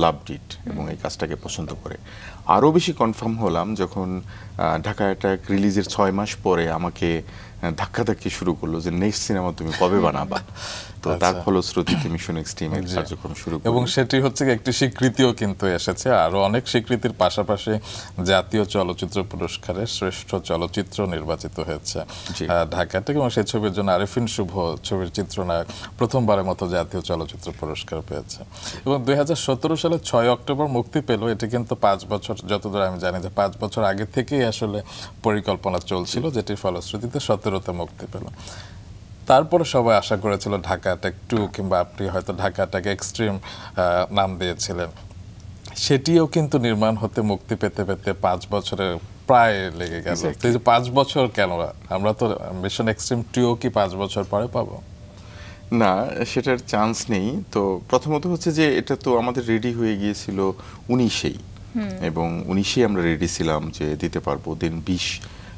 লাভ ইট এবং এই কাজটাকে পছন্দ করে। আরও বেশি কনফার্ম হলাম যখন ঢাকা অ্যাটাক রিলিজের ছয় মাস পরে আমাকে ধাক্কাধাক্কি শুরু করল যে নেক্সট সিনেমা তুমি কবে বানাবা? তো তার আচ্ছা। ফলশ্রুতিতে মিশন এক্সট্রিমের কার্যক্রম শুরু এবং সেটি হচ্ছে একটি স্বীকৃতিও কিন্তু এসেছে। আরও অনেক স্বীকৃতির পাশাপাশি জাতীয় চলচ্চিত্র পুরস্কারে শ্রেষ্ঠ চলচ্চিত্র নির্বাচিত হয়েছে ঢাকা থেকে। এবং সেই ছবির জন্য আরিফিন শুভ ছবির চিত্রনায়ক প্রথমবারের মতো জাতীয় চলচ্চিত্র পুরস্কার পেয়েছে। এবং দুই হাজার সতেরো সালে ছয় অক্টোবর মুক্তি পেল। এটি কিন্তু পাঁচ বছর যতদূর আমি জানি যে পাঁচ বছর আগে থেকেই আসলে পরিকল্পনা চলছিল যেটির ফলশ্রুতিতে সতেরোতে মুক্তি পেল। তারপরে সবাই আশা করেছিল ঢাকা অ্যাটাক টু কিংবা আপনি হয়তো ঢাকা অ্যাটাক এক্সট্রিম নাম দিয়েছিলেন। সেটিও কিন্তু নির্মাণ হতে মুক্তি পেতে পেতে পাঁচ বছরের প্রায় লেগে গেল। এই যে পাঁচ বছর কেন? আমরা তো মিশন এক্সট্রিম টুও কি পাঁচ বছর পরে পাবো? না সেটার চান্স নেই। তো প্রথমত হচ্ছে যে এটা তো আমাদের রেডি হয়ে গিয়েছিল উনিশেই। এবং উনিশেই আমরা রেডি ছিলাম যে দিতে পারব। দেন বিশ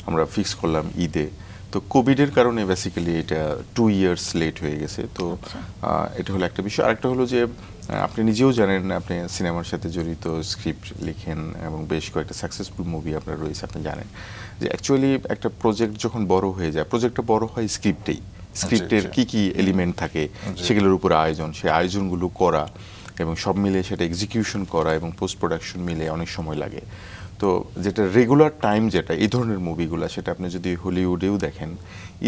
আমরা ফিক্স করলাম ঈদে। তো কোভিডের কারণে বেসিক্যালি এটা টু ইয়ার্স লেট হয়ে গেছে। তো এটা হলো একটা বিষয়। আরেকটা হলো যে আপনি নিজেও জানেন আপনি সিনেমার সাথে জড়িত স্ক্রিপ্ট লিখেন এবং বেশ কয়েকটা সাকসেসফুল মুভি আপনার রয়েছে আপনি জানেন। যে অ্যাকচুয়ালি একটা প্রজেক্ট যখন বড় হয়ে যায় প্রজেক্টটা বড় হয় স্ক্রিপ্টেই স্ক্রিপ্টের জি। কি কি এলিমেন্ট থাকে সেগুলোর উপর আয়োজন সেই আয়োজনগুলো করা এবং সব মিলে সেটা এক্সিকিউশন করা এবং পোস্ট প্রোডাকশন মিলে অনেক সময় লাগে। তো যেটা রেগুলার টাইম যেটা এই ধরনের মুভিগুলো সেটা আপনি যদি হলিউডেও দেখেন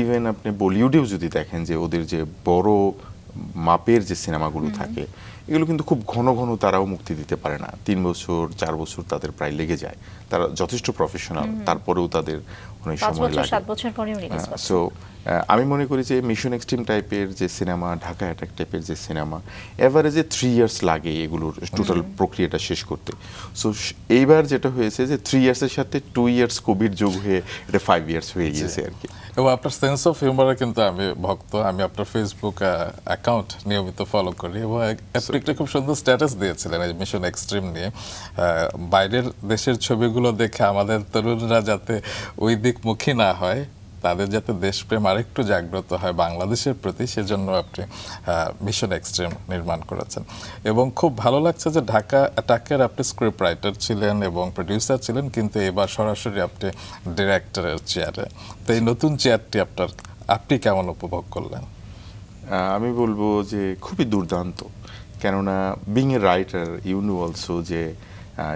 ইভেন আপনি বলিউডেও যদি দেখেন যে ওদের যে বড় মাপের যে সিনেমাগুলো থাকে এগুলো কিন্তু খুব ঘন ঘন তারাও মুক্তি দিতে পারে না। তিন বছর চার বছর তাদের প্রায় লেগে যায়। তারা যথেষ্ট প্রফেশনাল তারপরেও তাদের অনেক সময় লাগে। সাত বছর পরেও রিলিজ সো আমি মনে করি যে মিশন এক্সট্রিম টাইপের যে সিনেমা ঢাকা অ্যাটাক টাইপের যে সিনেমা এভারেজে থ্রি ইয়ার্স লাগে এগুলোর টোটাল প্রক্রিয়াটা শেষ করতে। সো এইবার যেটা হয়েছে যে থ্রি ইয়ার্সের সাথে টু ইয়ার্স কোভিড যোগ হয়ে এটা ফাইভ ইয়ার্স হয়ে গিয়েছে আর কি। এবং আপনার সেন্স অফ হিউমারে কিন্তু আমি ভক্ত আমি আপনার ফেসবুক অ্যাকাউন্ট নিয়মিত ফলো করি এবং আপনি একটা খুব সুন্দর স্ট্যাটাস দিয়েছিলেন এই মিশন এক্সট্রিম নিয়ে। বাইরের দেশের ছবিগুলো দেখে আমাদের তরুণরা যাতে ওই দিক মুখী না হয় তাদের যাতে দেশপ্রেম আরেকটু জাগ্রত হয় বাংলাদেশের প্রতি, সেজন্য আপনি মিশন এক্সট্রিম নির্মাণ করেছেন। এবং খুব ভালো লাগছে যে ঢাকা অ্যাটাকের আপনি স্ক্রিপ্ট রাইটার ছিলেন এবং প্রডিউসার ছিলেন, কিন্তু এবার সরাসরি আপনি ডিরেক্টরের চেয়ারে তো এই নতুন চেয়ারটি আপনার, আপনি কেমন উপভোগ করলেন? আমি বলব যে খুবই দুর্দান্ত। কেননা being a writer you know also যে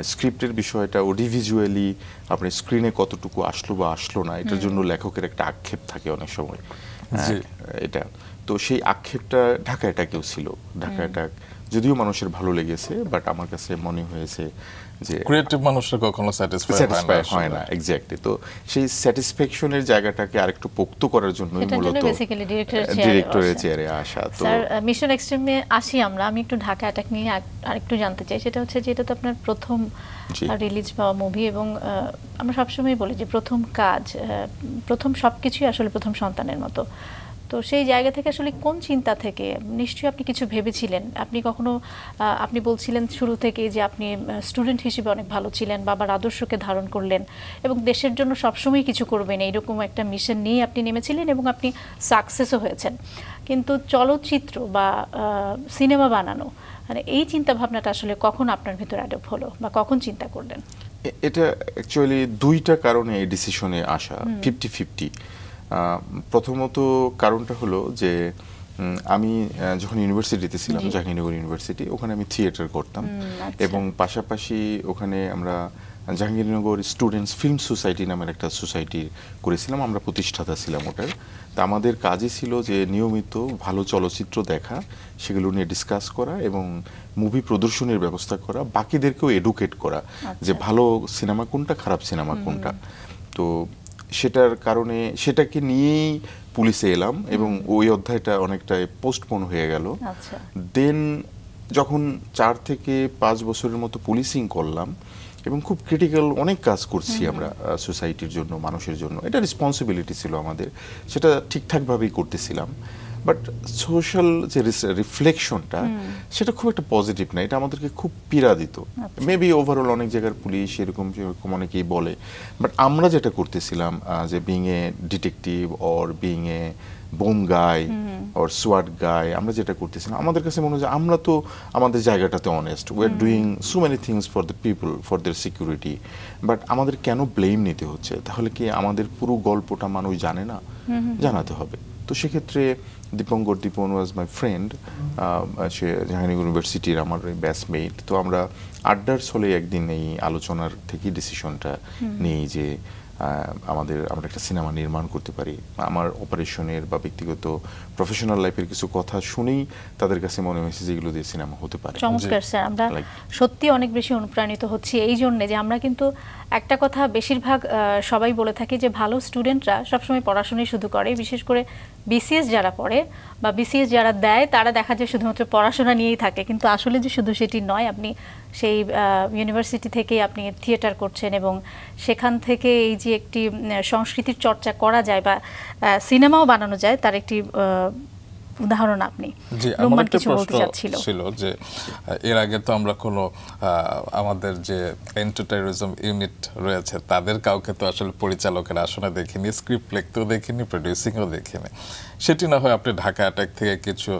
স্ক্রিপ্টের বিষয়টা অডিভিজুয়ালি আপনি স্ক্রিনে কতটুকু আসলো বা আসলো না এটার জন্য লেখকের একটা আক্ষেপ থাকে অনেক সময়। হ্যাঁ, এটা। তো সেই আক্ষেপটা ঢাকা এটাকেও ছিল ঢাকা এটা যদিও মানুষের ভালো লেগেছে বাট আমার কাছে মনে হয়েছে যে ক্রিয়েটিভ মানুষের কখনো স্যাটিসফাই হয় না এক্স্যাক্টলি তো সেই স্যাটিসফ্যাকশনের জায়গাটাকে আরেকটু পোক্ত করার জন্য মূলত basically director এর chair এ ডিরেক্টরের চেয়ারে আসা। তো স্যার মিশন এক্সট্রিমে আসি আমরা। আমি একটু ঢাকা অ্যাটাক নিয়ে আরেকটু জানতে চাই। সেটা হচ্ছে যে এটা তো আপনার প্রথম রিলিজ পাওয়া মুভি এবং আহ, আমরা সবসময় বলি যে প্রথম কাজ আহ, প্রথম সবকিছুই আসলে প্রথম সন্তানের মতো। তো সেই জায়গা থেকে আসলে কোন চিন্তা থেকে? নিশ্চয়ই আপনি কিছু ভেবেছিলেন। আপনি কখনো আপনি বলছিলেন শুরু থেকে যে আপনি স্টুডেন্ট হিসেবে অনেক ভালো ছিলেন বাবার আদর্শকে ধারণ করলেন এবং দেশের জন্য সবসময় কিছু করবেন এইরকম একটা মিশন নিয়ে আপনি নেমেছিলেন এবং আপনি সাকসেসও হয়েছেন। কিন্তু চলচ্চিত্র বা সিনেমা বানানো মানে এই চিন্তা ভাবনাটা আসলে কখন আপনার ভিতরে অ্যাডপ্ট হলো বা কখন চিন্তা করলেন? এটা অ্যাকচুয়ালি দুইটা কারণে এই ডিসিশনে আসা ফিফটি ফিফটি প্রথমত কারণটা হলো যে আমি যখন ইউনিভার্সিটিতে ছিলাম। জাহাঙ্গীরনগর ইউনিভার্সিটি ওখানে আমি থিয়েটার করতাম আচ্ছা। এবং পাশাপাশি ওখানে আমরা জাহাঙ্গীরনগর স্টুডেন্টস ফিল্ম সোসাইটি নামের একটা সোসাইটি করেছিলাম আমরা প্রতিষ্ঠাতা ছিলাম ওটার তা আমাদের কাজই ছিল যে নিয়মিত ভালো চলচ্চিত্র দেখা সেগুলো নিয়ে ডিসকাস করা এবং মুভি প্রদর্শনীর ব্যবস্থা করা বাকিদেরকেও এডুকেট করা যে আচ্ছা। ভালো সিনেমা কোনটা খারাপ সিনেমা কোনটা তো সেটার কারণে সেটাকে নিয়েই পুলিশে এলাম এবং ওই অধ্যায়টা অনেকটাই পোস্টপোন হয়ে গেল। আচ্ছা। দেন যখন চার থেকে পাঁচ বছরের মতো পুলিশিং করলাম এবং খুব ক্রিটিক্যাল অনেক কাজ করছি আমরা সোসাইটির জন্য মানুষের জন্য এটা রেসপন্সিবিলিটি ছিল আমাদের। সেটা ঠিকঠাকভাবেই করতেছিলাম। বাট সোশ্যাল যে রিফ্লেকশনটা সেটা খুব একটা পজিটিভ না। এটা আমাদেরকে খুব পীড়া দিত। মেবি ওভারঅল অনেক জায়গার পুলিশ এরকম এরকম অনেকেই বলে। বাট আমরা যেটা করতেছিলাম যে being a detective or being a bomb guy or Swat guy আমরা যেটা করতেছিলাম আমাদের কাছে মনে হয় আমরা তো আমাদের জায়গাটাতে honest we are doing so many things for the people for their security but আমাদের কেন ব্লেম নিতে হচ্ছে? তাহলে কি আমাদের পুরো গল্পটা মানুষ জানে না? জানাতে হবে। তো সেক্ষেত্রে Dipankar Dipon was my friend সে জাহাঙ্গীরনগর ইউনিভার্সিটির আমার ব্যাচমেট তো আমরা আড্ডার ছলে একদিন এই আলোচনার থেকে ডিসিশনটা নেই যে আমাদের আমরা একটা সিনেমা নির্মাণ করতে পারি। আমার অপারেশনের বা ব্যক্তিগত প্রফেশনাল লাইফের কিছু কথা শুনেই তাদের কাছে মনে হয়েছে যে এগুলো দিয়ে সিনেমা হতে পারে। চমৎকার স্যার। আমরা সত্যি অনেক বেশি অনুপ্রাণিত হচ্ছি এই জন্যে যে আমরা কিন্তু একটা কথা বেশিরভাগ আহ, সবাই বলে থাকি যে ভালো স্টুডেন্টরা সবসময় পড়াশোনাই শুধু করে। বিশেষ করে বিসিএস যারা পড়ে বা বিসিএস যারা দেয় তারা দেখা যায় শুধুমাত্র পড়াশোনা নিয়েই থাকে। কিন্তু আসলে যে শুধু সেটি নয় আপনি সেই ইউনিভার্সিটি থেকে আপনি থিয়েটার করছেন এবং সেখান থেকে এই যে একটি সংস্কৃতির চর্চা করা যায় বা সিনেমাও বানানো যায়, তার একটি উদাহরণ আপনি। রুম্মান কিছু বলতে চাচ্ছিল। ছিল যে এর আগে তো আমরা কোনো আমাদের যে টেরোরিজম ইউনিট রয়েছে তাদের কাউকে তো আসলে পরিচালকের আসনে দেখিনি স্ক্রিপ্ট লিখতেও দেখিনি প্রডিউসিংও দেখিনি। সেটি না হয় আপনি ঢাকা অ্যাটাক থেকে কিছু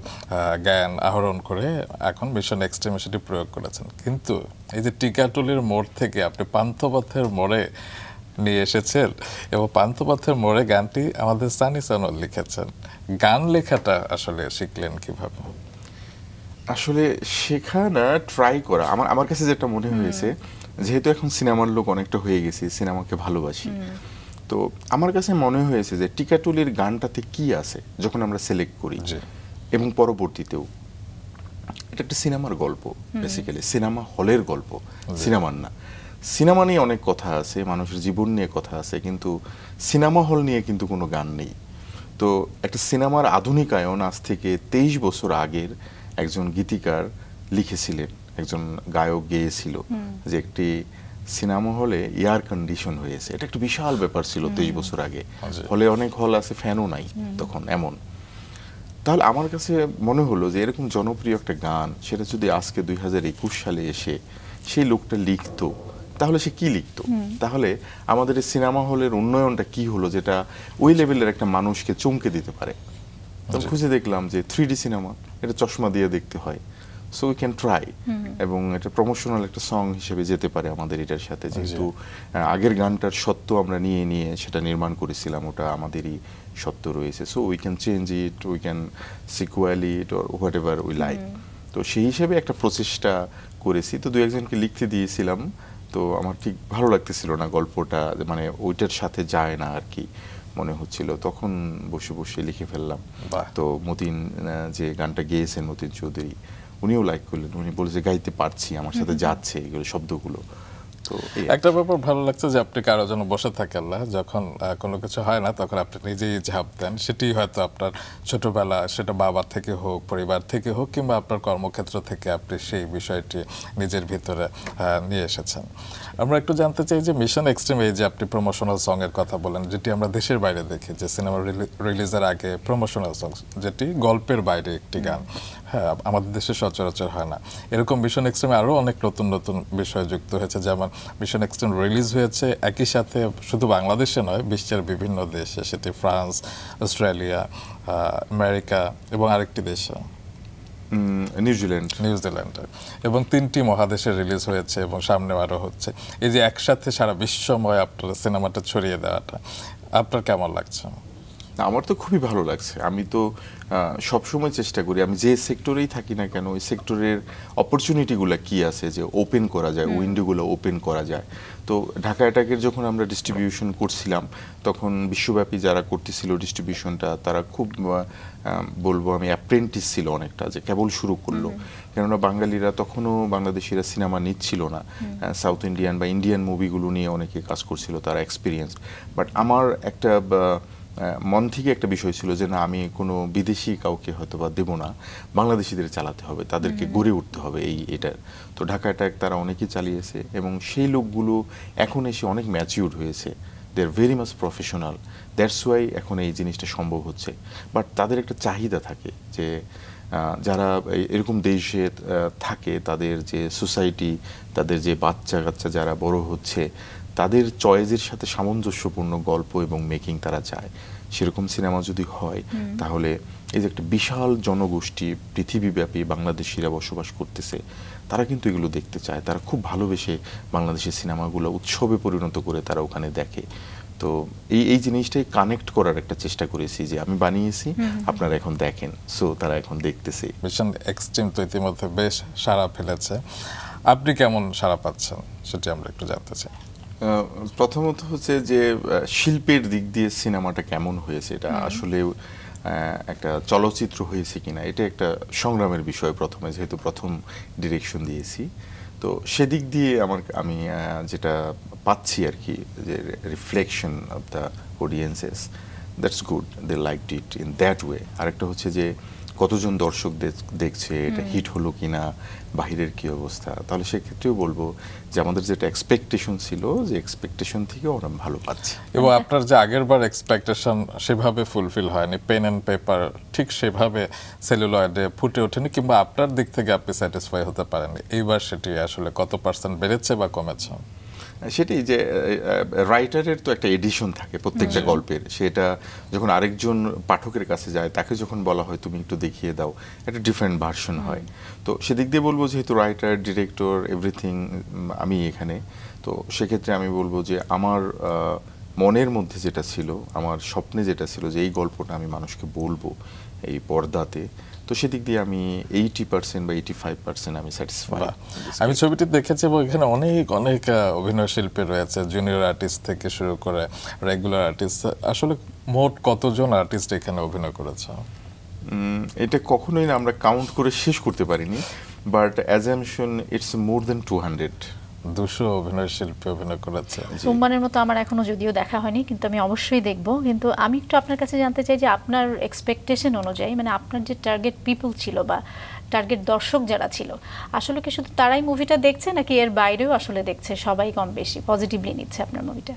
জ্ঞান আহরণ করে এখন মিশন এক্সট্রিমে সেটি প্রয়োগ করেছেন। কিন্তু এই যে টিকাটুলির মোড় থেকে আপনি পান্থপথের মোড়ে নিয়ে এসেছেন এবং পান্থপথের মোড়ে গানটি আমাদের সানি সানোর লিখেছেন। গান লেখাটা আসলে শিখলেন কীভাবে? আসলে শেখা না ট্রাই করা। আমার আমার কাছে যেটা মনে হয়েছে যেহেতু এখন সিনেমার লোক অনেকটা হয়ে গেছি সিনেমাকে ভালোবাসি। তো আমার কাছে মনে হয়েছে যে টিকাটুলির গানটাতে কি আছে যখন আমরা সিলেক্ট করি। এবং পরবর্তীতেও। এটা একটা সিনেমার গল্প বেসিক্যালি সিনেমা হলের গল্প সিনেমার না। সিনেমা নিয়ে অনেক কথা আছে মানুষের জীবন নিয়ে কথা আছে কিন্তু সিনেমা হল নিয়ে কিন্তু কোনো গান নেই। তো একটা সিনেমার আধুনিকায়ন আজ থেকে তেইশ বছর আগের একজন গীতিকার লিখেছিলেন একজন গায়ক গেয়েছিল যে একটি সিনেমা হলে এয়ার কন্ডিশন হয়েছে। এটা একটা বিশাল ব্যাপার ছিল তেইশ বছর আগে। হলে অনেক হল আছে ফ্যানও নাই তখন এমন। তাহলে আমার কাছে মনে হলো যে এরকম জনপ্রিয় একটা গান সেটা যদি আজকে দুই হাজার একুশ সালে এসে সেই লোকটা লিখতো তাহলে সে কি লিখতো? তাহলে আমাদের এই সিনেমা হলের উন্নয়নটা কি হলো যেটা ওই লেভেলের একটা মানুষকে চমকে দিতে পারে? তো খুঁজে দেখলাম যে থ্রি সিনেমা এটা চশমা দিয়ে দেখতে হয়। সো উই ক্যান ট্রাই এবং এটা প্রমোশনাল একটা সং হিসেবে যেতে পারে আমাদের এটার সাথে যেহেতু আগের গানটার সত্য আমরা নিয়ে নিয়ে সেটা নির্মাণ করেছিলাম ওটা আমাদেরই সত্য রয়েছে। So we can change it we can sequel it or whatever we like তো সেই হিসেবে একটা প্রচেষ্টা করেছি। তো দু একজনকে লিখতে দিয়েছিলাম। তো আমার ঠিক ভালো লাগতেছিল না গল্পটা মানে ওইটার সাথে যায় না আর কি মনে হচ্ছিল। তখন বসে বসে লিখে ফেললাম। বাহ। তো মতিন যে গানটা গেয়েছেন মতিন চৌধুরী উনিও লাইক করলেন। উনি বলে যে গাইতে পারছি আমার সাথে যাচ্ছে এগুলো শব্দগুলো। তো। একটা ব্যাপার ভালো লাগছে যে আপনি কারও জন্য বসে থাকে আল্লাহ যখন কোনো কিছু হয় না তখন আপনি নিজেই ঝাঁপ দেন। সেটি হয়তো আপনার ছোটবেলা সেটা বাবা থেকে হোক পরিবার থেকে হোক কিংবা আপনার কর্মক্ষেত্র থেকে আপনি সেই বিষয়টি নিজের ভিতরে নিয়ে এসেছেন। আমরা একটু জানতে চাই যে মিশন এক্সট্রিম এই যে আপনি প্রমোশনাল সং এর কথা বলেন, যেটি আমরা দেশের বাইরে দেখি, যে সিনেমা রিলিজের আগে প্রমোশনাল সং যেটি গল্পের বাইরে একটি গান। হ্যাঁ আমাদের দেশে সচরাচর হয় না। এরকম মিশন এক্সট্রিমে আরও অনেক নতুন নতুন বিষয় যুক্ত হয়েছে, যেমন মিশন এক্সট্রিম রিলিজ হয়েছে, একই সাথে শুধু বাংলাদেশে নয়, বিশ্বের বিভিন্ন দেশে, সেটি ফ্রান্স অস্ট্রেলিয়া আমেরিকা এবং আরেকটি দেশে। নিউজিল্যান্ড নিউজিল্যান্ডে এবং তিনটি মহাদেশে রিলিজ হয়েছে এবং সামনে আরও হচ্ছে। এই যে একসাথে সারা বিশ্বময় আপনার সিনেমাটা ছড়িয়ে দেওয়াটা, আপনার কেমন লাগছে? আমার তো খুবই ভালো লাগছে। আমি তো সব সময় চেষ্টা করি আমি যে সেক্টরেই থাকি না কেন ওই সেক্টরের অপরচুনিটিগুলো কি আছে যে ওপেন করা যায় উইন্ডোগুলো ওপেন করা যায়। তো ঢাকা অ্যাটাকের যখন আমরা ডিস্ট্রিবিউশন করছিলাম তখন বিশ্বব্যাপী যারা করতেছিল ডিস্ট্রিবিউশনটা তারা খুব বলব আমি অ্যাপ্রেন্টিস ছিল অনেকটা যে কেবল শুরু করল। কেননা বাঙালিরা তখনও বাংলাদেশিরা সিনেমা নিচ্ছিল না। সাউথ ইন্ডিয়ান বা ইন্ডিয়ান মুভিগুলো নিয়ে অনেকে কাজ করছিল তারা এক্সপিরিয়েন্স বাট আমার একটা মন থেকে একটা বিষয় ছিল যে না আমি কোনো বিদেশি কাউকে হয়তো বা দেবো না। বাংলাদেশিদের চালাতে হবে তাদেরকে গড়ে উঠতে হবে এই এটার তো ঢাকা অ্যাটাক তারা অনেকেই চালিয়েছে এবং সেই লোকগুলো এখন এসে অনেক ম্যাচিউর হয়েছে। They are very much professional that's why এখন এই জিনিসটা সম্ভব হচ্ছে। বাট তাদের একটা চাহিদা থাকে যে যারা এরকম দেশে থাকে তাদের যে সোসাইটি তাদের যে বাচ্চা কাচ্চা যারা বড় হচ্ছে তাদের চয়েসের সাথে সামঞ্জস্যপূর্ণ গল্প এবং মেকিং তারা চায়। সেরকম সিনেমা যদি হয় তাহলে এই যে একটা বিশাল জনগোষ্ঠী পৃথিবীব্যাপী বাংলাদেশিরা বসবাস করতেছে তারা কিন্তু এগুলো দেখতে চায়। তারা খুব ভালোবেসে বাংলাদেশের সিনেমাগুলো উৎসবে পরিণত করে তারা ওখানে দেখে। তো এই এই জিনিসটাই কানেক্ট করার একটা চেষ্টা করেছি যে আমি বানিয়েছি আপনারা এখন দেখেন। সো তারা এখন দেখতেছে। মিশন এক্সট্রিম তো ইতিমধ্যে বেশ সাড়া ফেলেছে। আপনি কেমন সাড়া পাচ্ছেন সেটি আমরা একটু জানতে চাই। প্রথমত হচ্ছে যে শিল্পের দিক দিয়ে সিনেমাটা কেমন হয়েছে? এটা আসলে একটা চলচ্চিত্র হয়েছে কিনা? এটা একটা সংগ্রামের বিষয় প্রথমে যেহেতু প্রথম ডিরেকশন দিয়েছি। তো সেদিক দিয়ে আমার আমি যেটা পাচ্ছি আর কি যে reflection of the audiences that's good they like it in that way আরেকটা হচ্ছে যে কতজন দর্শক দেখ- দেখছে এটা হিট হলো কিনা বাহিরের কি অবস্থা? তাহলে সেক্ষেত্রেও বলব যে আমাদের যেটা এক্সপেকটেশন ছিল যে এক্সপেকটেশন থেকেও ওরা ভালো পাচ্ছি। এবং আপনার যে আগের বার এক্সপেকটেশন সেভাবে ফুলফিল হয়নি পেন অ্যান্ড পেপার ঠিক সেভাবে সেলুলয়েডে ফুটে ওঠেনি কিংবা আপনার দিক থেকে আপনি স্যাটিসফাই হতে পারেননি। এইবার সেটি আসলে কত পার্সেন্ট বেড়েছে বা কমেছে? সেটাই যে রাইটারের তো একটা এডিশন থাকে প্রত্যেকটা গল্পের। সেটা যখন আরেকজন পাঠকের কাছে যায় তাকে যখন বলা হয় তুমি একটু দেখিয়ে দাও একটা ডিফারেন্ট ভার্সন হয়। তো সেদিক দিয়ে বলব যেহেতু রাইটার ডিরেক্টর এভরিথিং আমি এখানে তো সেক্ষেত্রে আমি বলব যে আমার মনের মধ্যে যেটা ছিল আমার স্বপ্নে যেটা ছিল যে এই গল্পটা আমি মানুষকে বলব এই পর্দাতে। তো সেদিক দিয়ে আমি এইটি পার্সেন্ট বা এইটি ফাইভ পার্সেন্ট আমি স্যাটিসফাই। আমি ছবিটি দেখেছি এবং এখানে অনেক অনেক অভিনয় শিল্পী রয়েছে জুনিয়র আর্টিস্ট থেকে শুরু করে রেগুলার আর্টিস্ট আসলে মোট কতজন আর্টিস্ট এখানে অভিনয় করেছে? এটা কখনোই না আমরা কাউন্ট করে শেষ করতে পারিনি but assumption it's more than two hundred দুশো অভিনয় শিল্পী অভিনয় করেছে। সোমবারের মতো আমার এখনও যদিও দেখা হয়নি, কিন্তু আমি অবশ্যই দেখব। কিন্তু আমি একটু আপনার কাছে জানতে চাই যে আপনার এক্সপেকটেশন অনুযায়ী মানে আপনার যে টার্গেট পিপল ছিল বা টার্গেট দর্শক যারা ছিল। আসলে কি শুধু তারাই মুভিটা দেখছে নাকি এর বাইরেও আসলে দেখছে? সবাই কম বেশি পজিটিভলি নিচ্ছে আপনার মুভিটা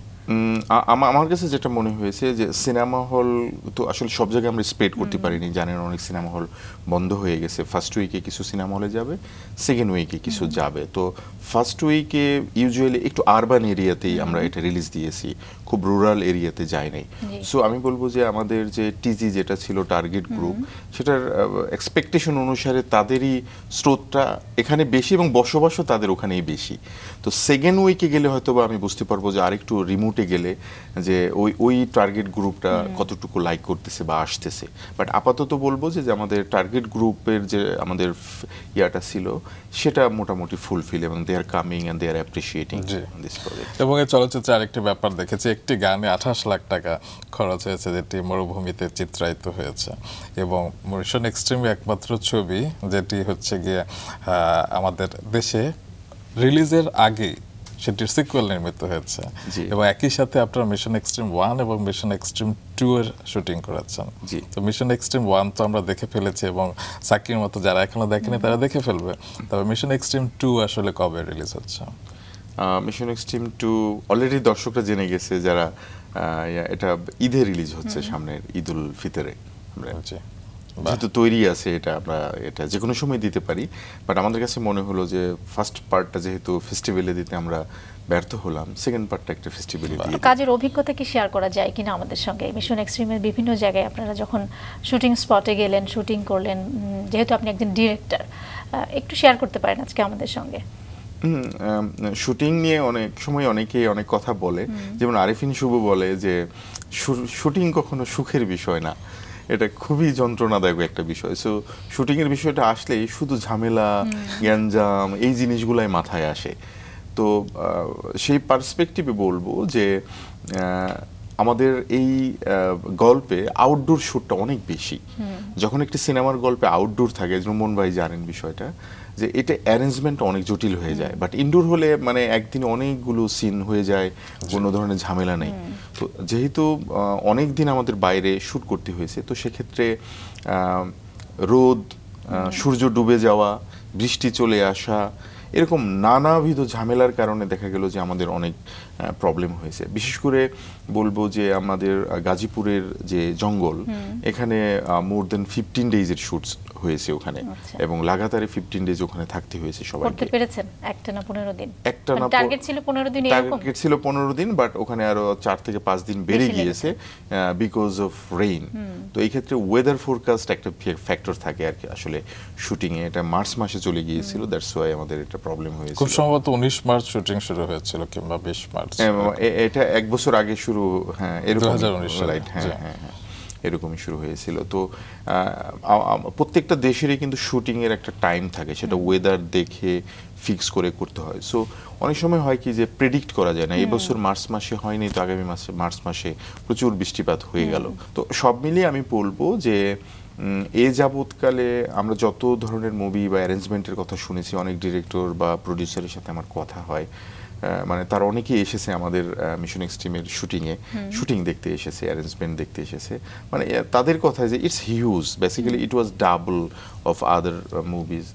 আমার কাছে যেটা মনে হয়েছে যে সিনেমা হল তো আসলে সব জায়গায় আমরা স্প্রেড করতে পারিনি। জানেন অনেক সিনেমা হল বন্ধ হয়ে গেছে। ফার্স্ট উইকে কিছু সিনেমা হলে যাবে সেকেন্ড উইকে কিছু যাবে। তো ফার্স্ট উইকে ইউজুয়ালি একটু আরবান এরিয়াতেই আমরা এটা রিলিজ দিয়েছি। খুব রুরাল এরিয়াতে যায় নাই। সো আমি বলব যে আমাদের যে টিজি যেটা ছিল টার্গেট গ্রুপ সেটার এক্সপেকটেশন অনুসারে তাদেরই স্রোতটা এখানে বেশি এবং বসবাসও তাদের ওখানেই বেশি। তো সেকেন্ড উইকে গেলে হয়তো বা আমি বুঝতে পারব যে আরেকটু রিমোটে গেলে যে ওই ওই টার্গেট গ্রুপটা কতটুকু লাইক করতেছে বা আসতেছে। বাট আপাতত বলব যে যে আমাদের টার্গেট গ্রুপের যে আমাদের ইয়াটা ছিল সেটা মোটামুটি ফুলফিল এবং they are coming and they are appreciating this project এবং এই চলচ্চিত্রে আরেকটি ব্যাপার দেখেছি একটি গানে আঠাশ লাখ টাকা খরচ হয়েছে যেটি মরুভূমিতে চিত্রায়িত হয়েছে। এবং মরিশন এক্সট্রিম একমাত্র ছবি যেটি হচ্ছে গিয়ে আমাদের দেশে রিলিজের আগে সেটির সিকুয়েল নির্মিত হয়েছে। এবং একই সাথে আপনারা মিশন এক্সট্রিম ওয়ান এবং মিশন এক্সট্রিম টু এর শুটিং করেছেন। তো মিশন এক্সট্রিম ওয়ান তো আমরা দেখে ফেলেছি এবং সাকির মতো যারা এখনও দেখেনি তারা দেখে ফেলবে। তবে মিশন এক্সট্রিম টু আসলে কবে রিলিজ হচ্ছে? মিশন এক্সট্রিম টু অলরেডি দর্শকরা জেনে গেছে যারা এটা ঈদে রিলিজ হচ্ছে সামনের ঈদ উল ফিতরে। আমরা। যেহেতু তৈরি আছে এটা আমরা এটা যে কোনো সময় দিতে পারি বাট আমাদের কাছে মনে হলো যে ফার্স্ট পার্টটা যেহেতু ফেস্টিভ্যালে দিতে আমরা ব্যর্থ হলাম সেকেন্ড পার্টটা একটা ফেস্টিভ্যালে দিয়ে কাজের অভিজ্ঞতা কি শেয়ার করা যায় কিনা আমাদের সঙ্গে? মিশন এক্সট্রিমের বিভিন্ন জায়গায় আপনারা যখন শুটিং স্পটে গেলেন শুটিং করলেন যেহেতু আপনি একজন ডিরেক্টর একটু শেয়ার করতে পারেন আজকে আমাদের সঙ্গে। শুটিং নিয়ে অনেক সময় অনেকেই অনেক কথা বলে যেমন আরিফিন শুভ বলে যে শুটিং কখনো সুখের বিষয় না। এটা খুবই যন্ত্রণাদায়ক একটা বিষয়। সো শুটিং এর বিষয়টা আসলেই শুধু ঝামেলা গ্যাঞ্জাম এই জিনিসগুলাই মাথায় আসে। তো সেই পার্সপেক্টিভে বলব যে আহ, আমাদের এই গল্পে আউটডোর শ্যুটটা অনেক বেশি। যখন একটি সিনেমার গল্পে আউটডোর থাকে যেমন ভাই জানেন বিষয়টা যে এটা অ্যারেঞ্জমেন্ট অনেক জটিল হয়ে যায়। বাট ইনডোর হলে মানে একদিন অনেকগুলো সিন হয়ে যায় কোনো ধরনের ঝামেলা নেই। তো যেহেতু অনেক দিন আমাদের বাইরে শ্যুট করতে হয়েছে তো সেক্ষেত্রে রোদ সূর্য ডুবে যাওয়া বৃষ্টি চলে আসা এরকম নানাবিধ ঝামেলার কারণে দেখা গেল যে আমাদের অনেক প্রবলেম হয়েছে। বিশেষ করে বলব যে আমাদের গাজীপুরের যে জঙ্গল এখানে মোর দেন ফিফটিন ডেজের শুটস হয়েছে ওখানে। আচ্ছা। এবং লাগাতারে ফিফটিন ডেজ ওখানে থাকতে হয়েছে করতে পেরেছেন? পনেরো দিন? টার্গেট ছিল পনেরো দিন টার্গেট ছিল পনেরো দিন বাট ওখানে আরও চার থেকে পাঁচ দিন বেড়ে গিয়েছে বিকজ অফ রেইন তো এই ক্ষেত্রে ওয়েদার ফোরকাস্ট একটা ফ্যাক্টর থাকে আর কি। আসলে শুটিং এ এটা মার্চ মাসে চলে গিয়েছিল দ্যাটস ওয়াই আমাদের এটা প্রবলেম খুব সম্ভবত উনিশ মার্চ শুটিং শুরু হয়েছিল কিংবা বিশ মার্চ। এটা এক বছর আগে শুরু হ্যাঁ এরকম 2019 সালে, রাইট হ্যাঁ হ্যাঁ হ্যাঁ এরকমই শুরু হয়েছিল। তো প্রত্যেকটা দেশেরই কিন্তু শুটিং এর একটা টাইম থাকে সেটা ওয়েদার দেখে ফিক্স করে করতে হয়। সো অনেক সময় হয় কি যে প্রেডিক্ট করা যায় না। এবছর মার্চ মাসে হয়নি তো আগামী মাসে মার্চ মাসে প্রচুর বৃষ্টিপাত হয়ে গেল। তো সব মিলিয়ে আমি বলব যে এ যাবৎকালে আমরা যত ধরনের মুভি বা অ্যারেঞ্জমেন্টের কথা শুনেছি অনেক ডিরেক্টর বা প্রডিউসারের সাথে আমার কথা হয় মানে তার অনেকেই এসেছে আমাদের মিশন এক্সট্রিমের শুটিংয়ে শুটিং দেখতে এসেছে অ্যারেঞ্জমেন্ট দেখতে এসেছে। মানে তাদের কথা যে it's huge basically it was double of other movies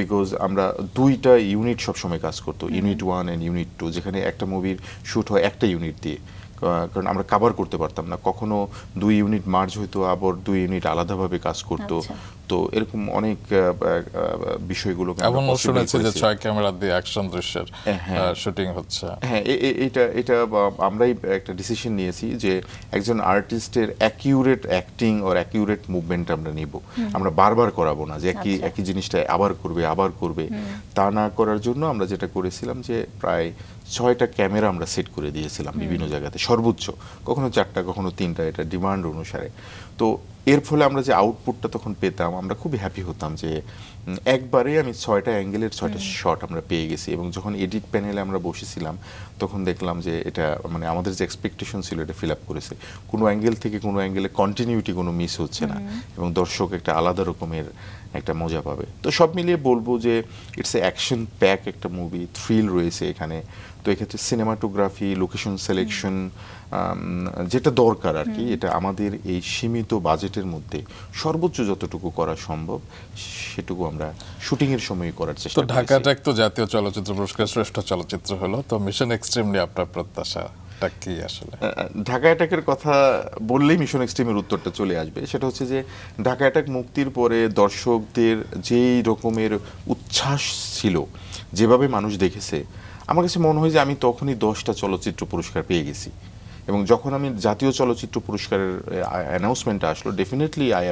because আমরা দুইটা ইউনিট সবসময় কাজ করতো। Unit one and unit two যেখানে একটা মুভির শ্যুট হয় একটা ইউনিট দিয়ে। কারণ আমরা কাভার করতে পারতাম না। কখনো দুই ইউনিট মার্জ হইতো আবার দুই ইউনিট আলাদাভাবে কাজ করতো। আচ্ছা। তো এরকম অনেক আহ, আহ, বিষয়গুলোকে আমরা এমন শুনেছি যে ছয় ক্যামেরা দিয়ে অ্যাকশন দৃশ্যের হ্যাঁ। শুটিং হচ্ছে। হ্যাঁ এটা এটা আমরাই একটা ডিসিশন নিয়েছি যে একজন আর্টিস্টের অ্যাকিউরেট অ্যাক্টিং ওর অ্যাকিউরেট মুভমেন্ট আমরা নিব। আমরা বারবার করাবো না যে একই আচ্ছা। একই জিনিসটা আবার করবে আবার করবে। তা না করার জন্য আমরা যেটা করেছিলাম যে প্রায় ছয়টা ক্যামেরা আমরা সেট করে দিয়েছিলাম বিভিন্ন জায়গাতে সর্বোচ্চ। কখনো চারটা কখনো তিনটা এটা ডিমান্ড অনুসারে। তো এর ফলে আমরা যে আউটপুটটা তখন পেতাম আমরা খুবই হ্যাপি হতাম যে একবারে আমি ছয়টা অ্যাঙ্গেলের ছয়টা শট আমরা পেয়ে গেছি এবং যখন এডিট প্যানেলে আমরা বসেছিলাম তখন দেখলাম যে এটা মানে আমাদের যে এক্সপেকটেশন ছিল এটা ফিল আপ করেছে। কোনো অ্যাঙ্গেল থেকে কোনো অ্যাঙ্গেলে কন্টিনিউটি কোনো মিস হচ্ছে না এবং দর্শক একটা আলাদা রকমের একটা মজা পাবে। তো সব মিলিয়ে বলব যে ইটস এ অ্যাকশন প্যাক একটা মুভি থ্রিল রয়েছে এখানে। তো এক্ষেত্রে সিনেমাটোগ্রাফি লোকেশন সিলেকশন যেটা দরকার আর কি এটা আমাদের এই সীমিত বাজেটের মধ্যে সর্বোচ্চ যতটুকু করা সম্ভব সেটুকু আমরা শুটিং এর সময় করার তো চেষ্টা ঢাকা করেছি টেক তো জাতীয় চলচ্চিত্র পুরস্কার শ্রেষ্ঠ চলচ্চিত্র হলো তো মিশন এক্সট্রিম নিয়ে আপনার প্রত্যাশা কি আসলে? ঢাকা অ্যাটাকের কথা বললেই মিশন এক্সট্রিমের উত্তরটা চলে আসবে সেটা হচ্ছে যে ঢাকা অ্যাটাক মুক্তির পরে দর্শকদের যেই রকমের উচ্ছ্বাস ছিল যেভাবে মানুষ দেখেছে আমার কাছে মনে হয় যে আমি তখনই দশটা চলচ্চিত্র পুরস্কার পেয়ে গেছি। এবং যখন আমি জাতীয় চলচ্চিত্র পুরস্কারের অ্যানাউন্সমেন্টটা আসলো ডেফিনেটলি আই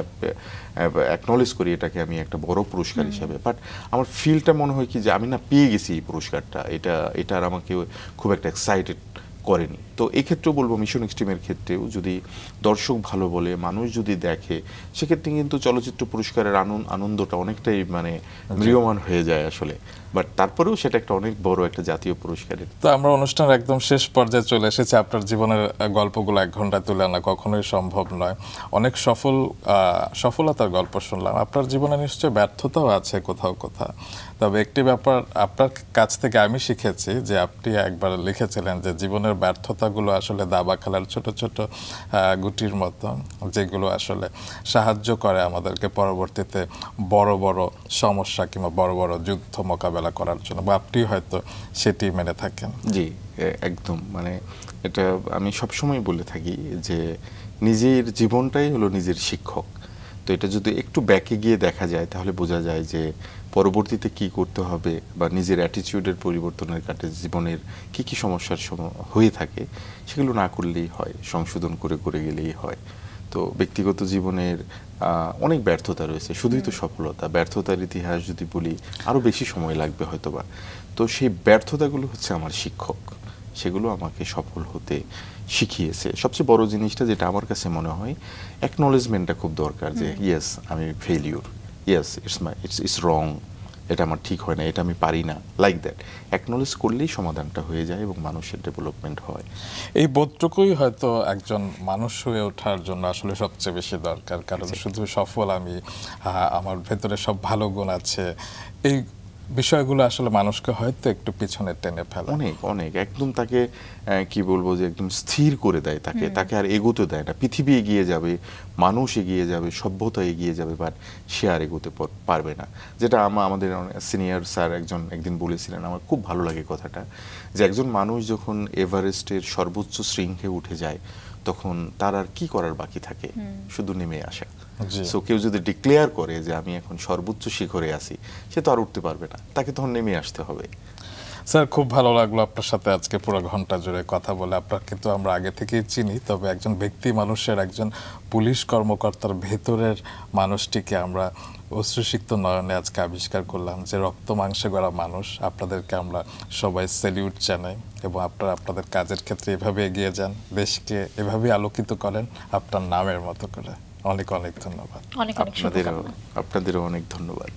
অ্যাকনোলেজ করি এটাকে আমি একটা বড় পুরস্কার হিসাবে। বাট আমার ফিলটা মনে হয় কি যে আমি না পেয়ে গেছি এই পুরস্কারটা। এটা এটার আমাকে খুব একটা এক্সাইটেড করেনি। তো এক্ষেত্রেও বলব মিশন এক্সট্রিমের ক্ষেত্রেও যদি দর্শক ভালো বলে মানুষ যদি দেখে সেক্ষেত্রে কিন্তু চলচ্চিত্র পুরস্কারের আনন্দ আনন্দটা অনেকটাই মানে মৃয়মান হয়ে যায় আসলে। বাট তারপরেও সেটা একটা অনেক বড় একটা জাতীয় পুরস্কারের। তো আমরা অনুষ্ঠানের একদম শেষ পর্যায়ে চলে এসেছি। আপনার জীবনের গল্পগুলো এক ঘন্টায় তুলে আনা কখনোই সম্ভব নয়। অনেক সফল সফলতার গল্প শুনলাম। আপনার জীবনে নিশ্চয়ই ব্যর্থতাও আছে কোথাও কোথাও। তবে একটি ব্যাপার আপনার কাছ থেকে আমি শিখেছি যে আপনি একবার লিখেছিলেন যে জীবনের ব্যর্থতাগুলো আসলে দাবা খেলার ছোট ছোট গুটির মতো, যেগুলো আসলে সাহায্য করে আমাদেরকে পরবর্তীতে বড় বড় সমস্যা কিংবা বড় বড় যুদ্ধ মোকাবেলা করার জন্য, বা আপনি হয়তো সেটি মেনে থাকেন। জি একদম। মানে এটা আমি সবসময় বলে থাকি যে নিজের জীবনটাই হলো নিজের শিক্ষক। তো এটা যদি একটু ব্যাকে গিয়ে দেখা যায় তাহলে বোঝা যায় যে পরবর্তীতে কি করতে হবে বা নিজের অ্যাটিটিউডের পরিবর্তনের কাটে জীবনের কি কি সমস্যার হয়ে থাকে সেগুলো না করলেই হয় সংশোধন করে করে গেলেই হয়। তো ব্যক্তিগত জীবনের অনেক ব্যর্থতা রয়েছে শুধুই তো সফলতা। ব্যর্থতার ইতিহাস যদি বলি আরও বেশি সময় লাগবে হয়তোবা। তো সেই ব্যর্থতাগুলো হচ্ছে আমার শিক্ষক। সেগুলো আমাকে সফল হতে শিখিয়েছে। সবচেয়ে বড় জিনিসটা যেটা আমার কাছে মনে হয় অ্যাকনলেজমেন্টটা খুব দরকার যে ইয়েস আমি failure yes it's my it's it's wrong এটা আমার ঠিক হয় না এটা আমি পারি না। লাইক দ্যাট অ্যাকনলেজ করলেই সমাধানটা হয়ে যায় এবং মানুষের ডেভেলপমেন্ট হয়। এই বোধটুকুই হয়তো একজন মানুষ হয়ে ওঠার জন্য আসলে সবচেয়ে বেশি দরকার। কারণ শুধু সফল আমি আমার ভেতরে সব ভালো গুণ আছে। এই বিষয়গুলো আসলে মানুষকে হয়তো একটু পিছনে টেনে ফেলে। অনেক অনেক। একদম তাকে কি বলব যে একদম স্থির করে দেয় তাকে। তাকে আর এগোতে দেয় না। পৃথিবী এগিয়ে যাবে মানুষ এগিয়ে যাবে সভ্যতা এগিয়ে যাবে বাট সে আর এগোতে পারবে না। যেটা আমা আমাদের সিনিয়র স্যার একজন একদিন বলেছিলেন আমার খুব ভালো লাগে কথাটা যে একজন মানুষ যখন এভারেস্টের সর্বোচ্চ শৃঙ্খে উঠে যায় তখন তার আর কি করার বাকি থাকে? শুধু নেমে আসা। সো কেউ যদি ডিক্লেয়ার করে যে আমি এখন সর্বোচ্চ শিখরে আছি সে তো আর উঠতে পারবে না। তাকে তখন নেমে আসতে হবে। স্যার খুব ভালো লাগল আপনার সাথে আজকে পুরো ঘণ্টা জুড়ে কথা বলে। আপনার কিন্তু আমরা আগে থেকেই চিনি তবে একজন ব্যক্তি মানুষের একজন পুলিশ কর্মকর্তার ভেতরের মানুষটিকে আমরা অশ্রুসিক্ত নয়নে আজকে আবিষ্কার করলাম যে রক্ত মাংসে গড়া মানুষ। আপনাদেরকে আমরা সবাই স্যালিউট জানাই এবং আপনারা আপনাদের কাজের ক্ষেত্রে এভাবে এগিয়ে যান দেশকে এভাবে আলোকিত করেন আপনার নামের মতো করে। অনেক অনেক ধন্যবাদ। অনেক অনেক আপনাদেরও আপনাদেরও অনেক ধন্যবাদ।